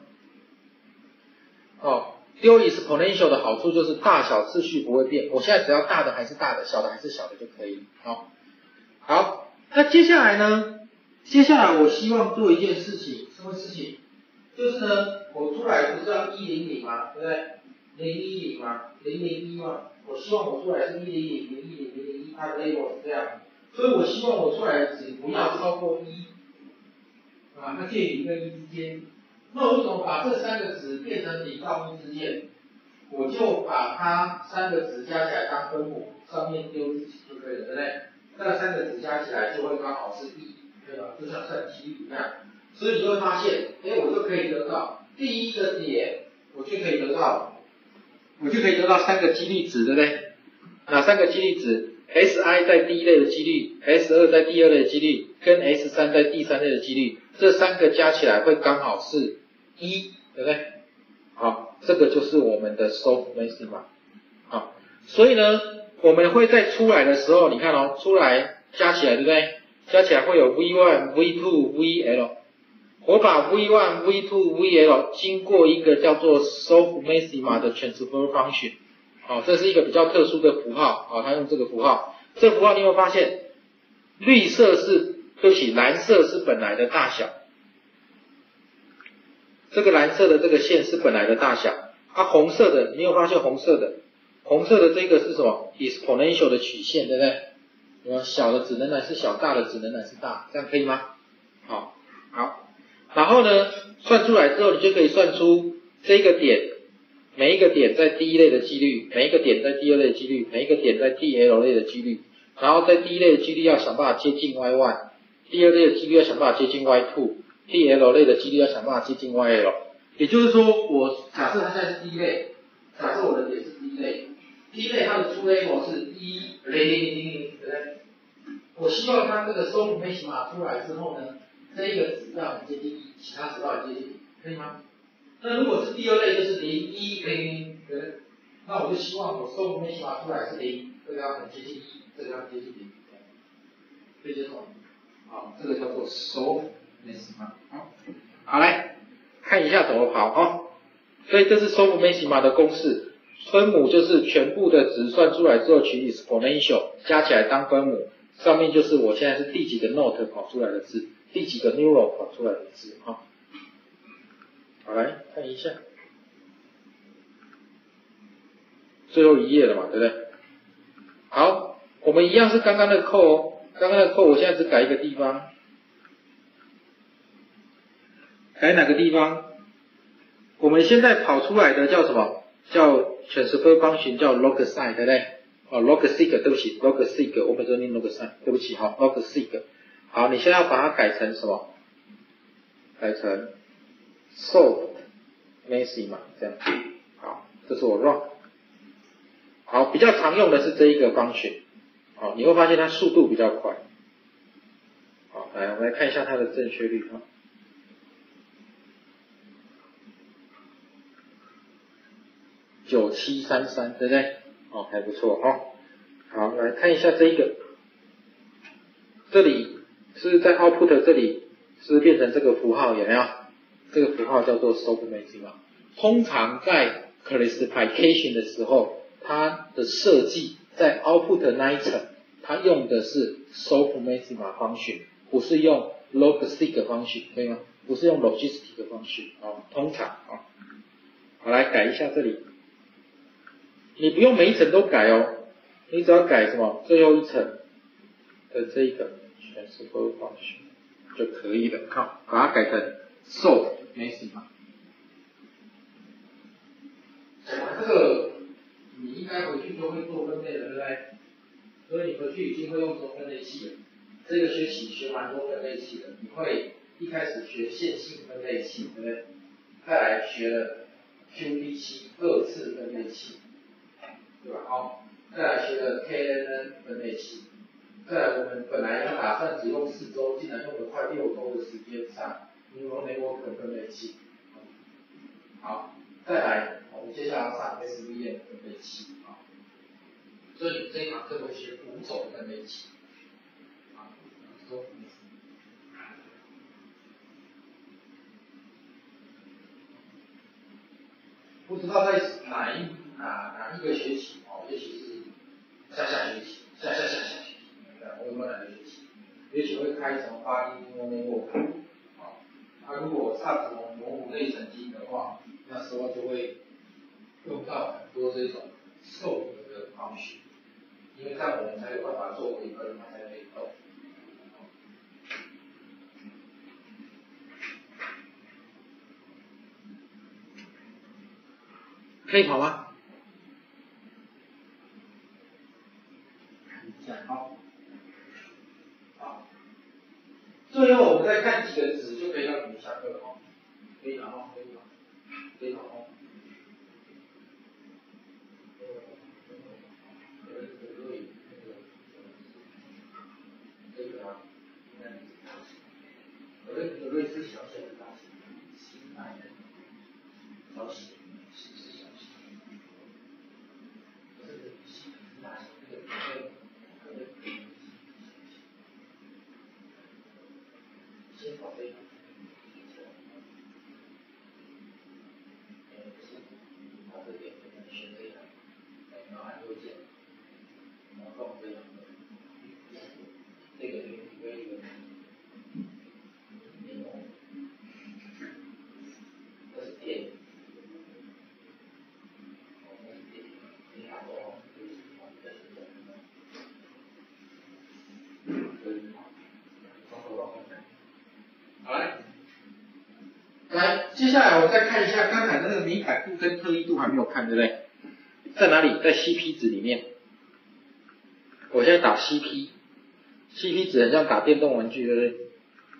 S1: 哦，丢 exponential 的好处就是大小次序不会变，我现在只要大的还是大的，小的还是小的就可以。好，好，那接下来呢？接下来我希望做一件事情，什么事情？就是呢，我出来不是要一零零吗？对不对？零一零嘛，零零一嘛，我希望我出来是一零零零一零零零一，它的 label 是这样，所以我希望我出来的值不要超过一，啊，那介于跟一之间。那我怎么把这三个值变成零到一之间？我就把它三个值加起来当分母，上面丢一就可以了，对不对？那三个值加起来就会刚好是一，对吧？就像算几率一样。所以你会发现，哎，我就可以得到第一个点，我就可以得到，我就可以得到三个几率值，对不对？哪三个几率值？S I 在第一类的几率，S 二在第二类的几率，跟 S 三在第三类的几率。这三个加起来会刚好是一，对不对？好，这个就是我们的 soft maxima。好，所以呢，我们会在出来的时候，你看哦，出来加起来，对不对？加起来会有 v one、v two、vl。我把 v one、v two、vl 经过一个叫做 soft maxima 的 transfer function。好，这是一个比较特殊的符号。好，它用这个符号。这符号你有发现，绿色是。对不起，蓝色是本来的大小，这个蓝色的这个线是本来的大小，啊，红色的，你有发现红色的，红色的这个是什么？exponential 的曲线，对不对？有没有小的只能乃是小，大的只能乃是大，这样可以吗？好，好，然后呢，算出来之后，你就可以算出这个点，每一个点在第一类的几率，每一个点在第二类的几率，每一个点在 D L 类的几率，然后在第一类的几率要想办法接近 Y one，第二类的几率要想办法接近 Y two，D L 类的几率要想办法接近 Y L。也就是说，我假设它现在是第一类，假设我的点是第一类，第一类它的出 A 模是一零零零零零，对不对？我希望它这个收服 max 码出来之后呢，这一个值要很接近一，其他值要很接近零，可以吗？那如果是第二类就是零一零零，对不对？那我就希望我收服 max 码出来是零，这个要很接近一，这个要接近零，可以接受吗？好，这个叫做收 max 码，好，好来看一下怎么跑啊。所以这是收服 max 码的公式，分母就是全部的值算出来之后取 exponential 加起来当分母。上面就是我现在是第几个 note 跑出来的字，第几个 neural 跑出来的字哈。好，来看一下，最后一页了嘛，对不对？好，我们一样是刚刚的扣哦，刚刚的扣，我现在只改一个地方，改哪个地方？我们现在跑出来的叫什么？叫 transfer function，叫 log side，对不对？哦，log sig，对不起，log sig，我本身念 log sign，对不起哈，log sig。好，你现在要把它改成什么？改成 sold，messy 嘛，这样。好，这是我 run。好，比较常用的是这一个方选。好，你会发现它速度比较快。好，来，我们来看一下它的正确率哈。九七三三，对不对？哦，还不错哦。好，来看一下这一个，这里是在 output 这里是变成这个符号有没有？这个符号叫做 s o p maxima。通常在 classification 的时候，它的设计在 output 那一层，它用的是 s o p maxima 方式，不是用 logistic 方式，可以吗？不是用 logistic 的方式，哦，通常啊。好，来改一下这里。你不用每一层都改哦，你只要改什么最后一层的这一个全是勾方式就可以了。好，把它改成 so maxima。讲完这个，你应该回去就会做分类了，对不对？所以你回去已经会用做分类器了。这个学期学蛮多分类器的，你会一开始学线性分类器，对不对？再来学了 QPC 二次分类器。对吧？好，再来学了 KNN 分类器，再来我们本来要打算只用四周，竟然用了快六周的时间上 Neural Network 分类器。好，再来，我们接下来上 SVM 分类器啊。所以这一堂课会学五种分类器。啊，都。不知道在哪一哪哪一个学期哦，也许是下下学期，下下下下，有没有哪个学期？也许会开什么八音英文内沃克，啊，他如果上什么模糊类神经的话，那时候就会用到很多这种受力的方式，因为这样我们才有办法做一个它才可以动。可以跑吗？好，好，最后我们再看几个值，就可以让你们下课了哦。可以了吗，接下来我再看一下刚才那个敏感度跟特异度还没有看，对不对？在哪里？在 CP 值里面。我现在打 CP，CP 值很像打电动玩具，对不对？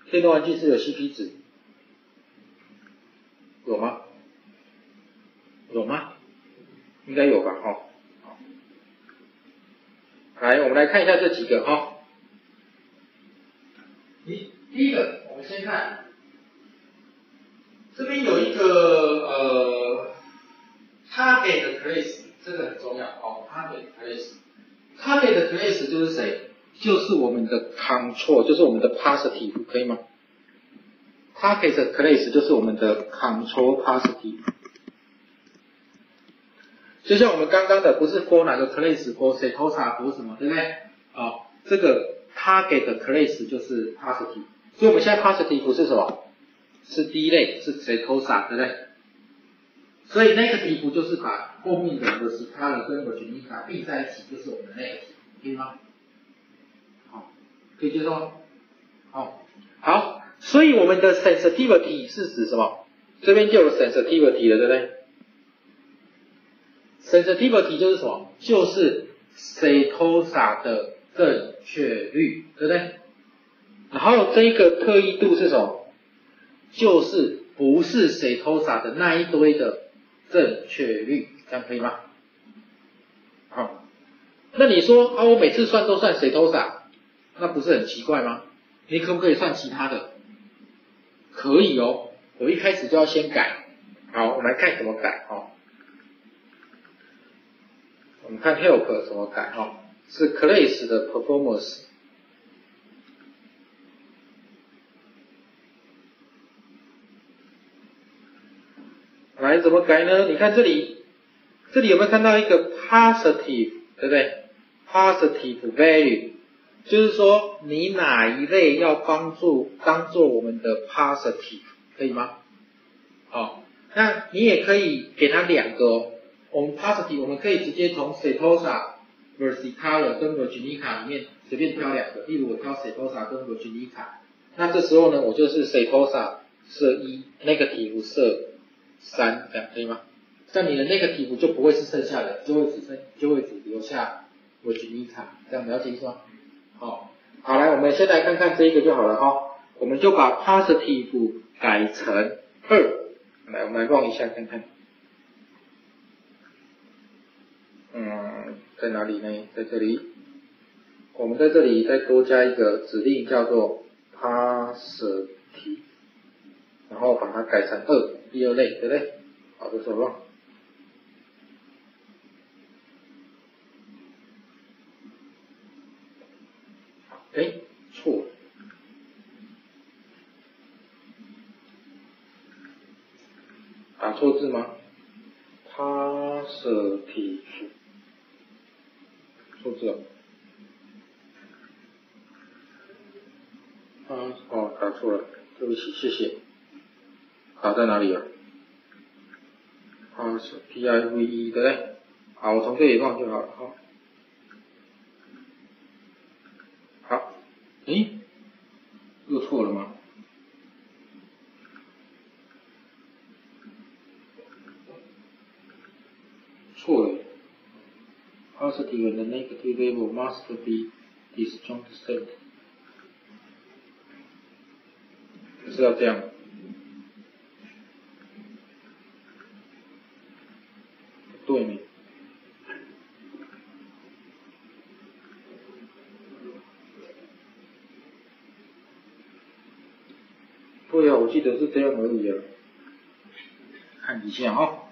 S1: 电动玩具是有 CP 值，有吗？有吗？应该有吧，哈。来，我们来看一下这几个哈。第第一个，我们先看，这边有一个呃，target place，这个很重要哦，target place，target place 就是谁？就是我们的 control，就是我们的 positive，可以吗？target place 就是我们的 control positive。就像我们刚刚的，不是 for 哪个 place，for setosa，for 什么，对不对？啊，这个 target place 就是 positive，所以我们现在 positive 是什么？是第一类，是 Cosa 不对。所以那个题目就是把后面的个其他的跟个全逆卡并在一起，就是我们那个，可以吗？好，可以接受吗？好，好，所以我们的 sensitivity 是指什么？这边就有 sensitivity 了，对不对？sensitivity 就是什么？就是 Cosa 的正确率，对不对？然后这个特异度是什么？就是不是 setosa 的那一堆的正确率，这样可以吗？好，那你说啊，我每次算都算 setosa，那不是很奇怪吗？你可不可以算其他的？可以哦，我一开始就要先改。好，我们来看怎么改哦。我们看 help 怎么改哈，是 class 的 performance，来怎么改呢？你看这里，这里有没有看到一个 positive，对不对？positive value，就是说你哪一类要帮助当做我们的 positive，可以吗？好，那你也可以给它两个哦。我们 positive 我们可以直接从 setosa、versicolor 跟 virginica 里面随便挑两个，例如我挑 setosa 跟 virginica，那这时候呢，我就是 setosa 设一，negative 设三，这样可以吗？这样你的 negative 就不会是剩下的，就会只剩就会只留下维吉尼卡这样了解意思吗？好，好来，我们先来看看这一个就好了哈，我们就把 positive 改成二，来，我们来 run 一下看看。嗯，在哪里呢？在这里，我们在这里再多加一个指令，叫做 positive，然后把它改成二，第二类，对不对？好，这是什么？哎，错，打错字吗？positive。错字了，啊，哦，打错了，对不起，谢谢。卡在哪里啊？啊，是 P I V E 对不对？好，我从这里放就好了，哈。好，诶，又错了吗？错了。positive and the negative label must be disjuncted，就是要这样。对呢。对呀，我记得是这样而已啊。看一下哈。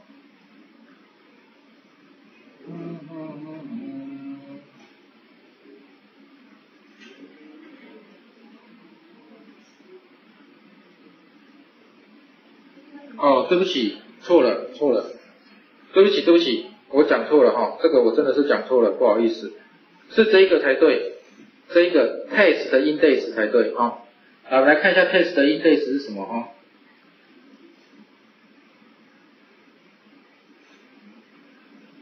S1: 哦，对不起，错了，错了，对不起，对不起，我讲错了哈，这个我真的是讲错了，不好意思，是这个才对，这个 test 的 index 才对啊，来看一下 test 的 index 是什么哈，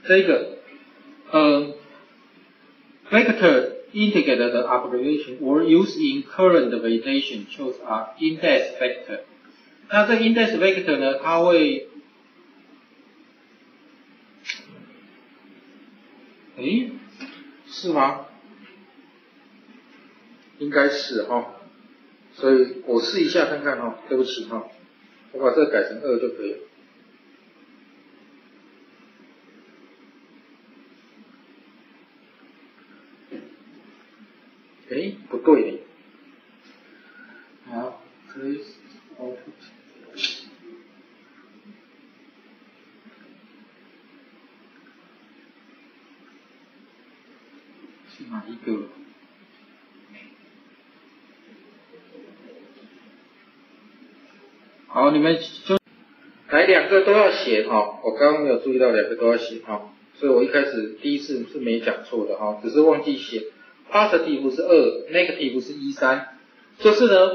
S1: 这个，呃，vector integrated abbreviation were used in current validation chose are index vector。那这 index vector 呢，它会，诶，是吗？应该是哈，所以我试一下看看哈，对不起哈，我把这改成二就可以了。哎，不对，好，please output，是哪一个？好，你们就来两个都要写哈，我刚刚没有注意到两个都要写哈，所以我一开始第一次是没讲错的哈，只是忘记写。positive 是二，negative 是一三，就是呢，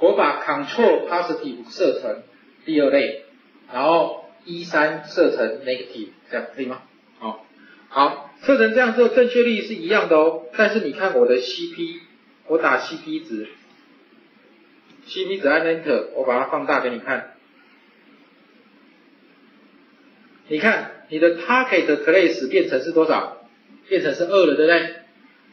S1: 我把 control positive 设成第二类，然后一三设成 negative，这样可以吗？好，好，设成这样之后正确率是一样的哦，但是你看我的 CP，我打 CP 值。CP 值按 Enter，我把它放大给你看。你看，你的 Target Place 变成是多少？变成是二了，对不对？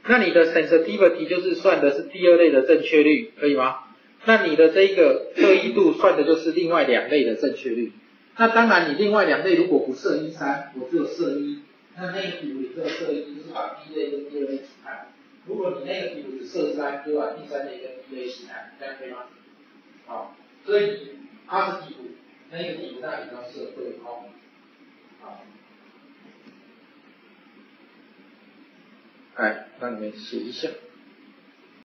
S1: 那你的 Sensitivity 就是算的是第二类的正确率，可以吗？那你的这一个特异度算的就是另外两类的正确率。那当然，你另外两类如果不设一三，我只有设一，那那个题目你只有设一，就是把第一类跟第二类一起看。如果你那个题目只设三，就把第三类跟第一类一起看，这样可以吗？好，所以它是题目，那个题目那里要设对号。好，哎，那你们写一下。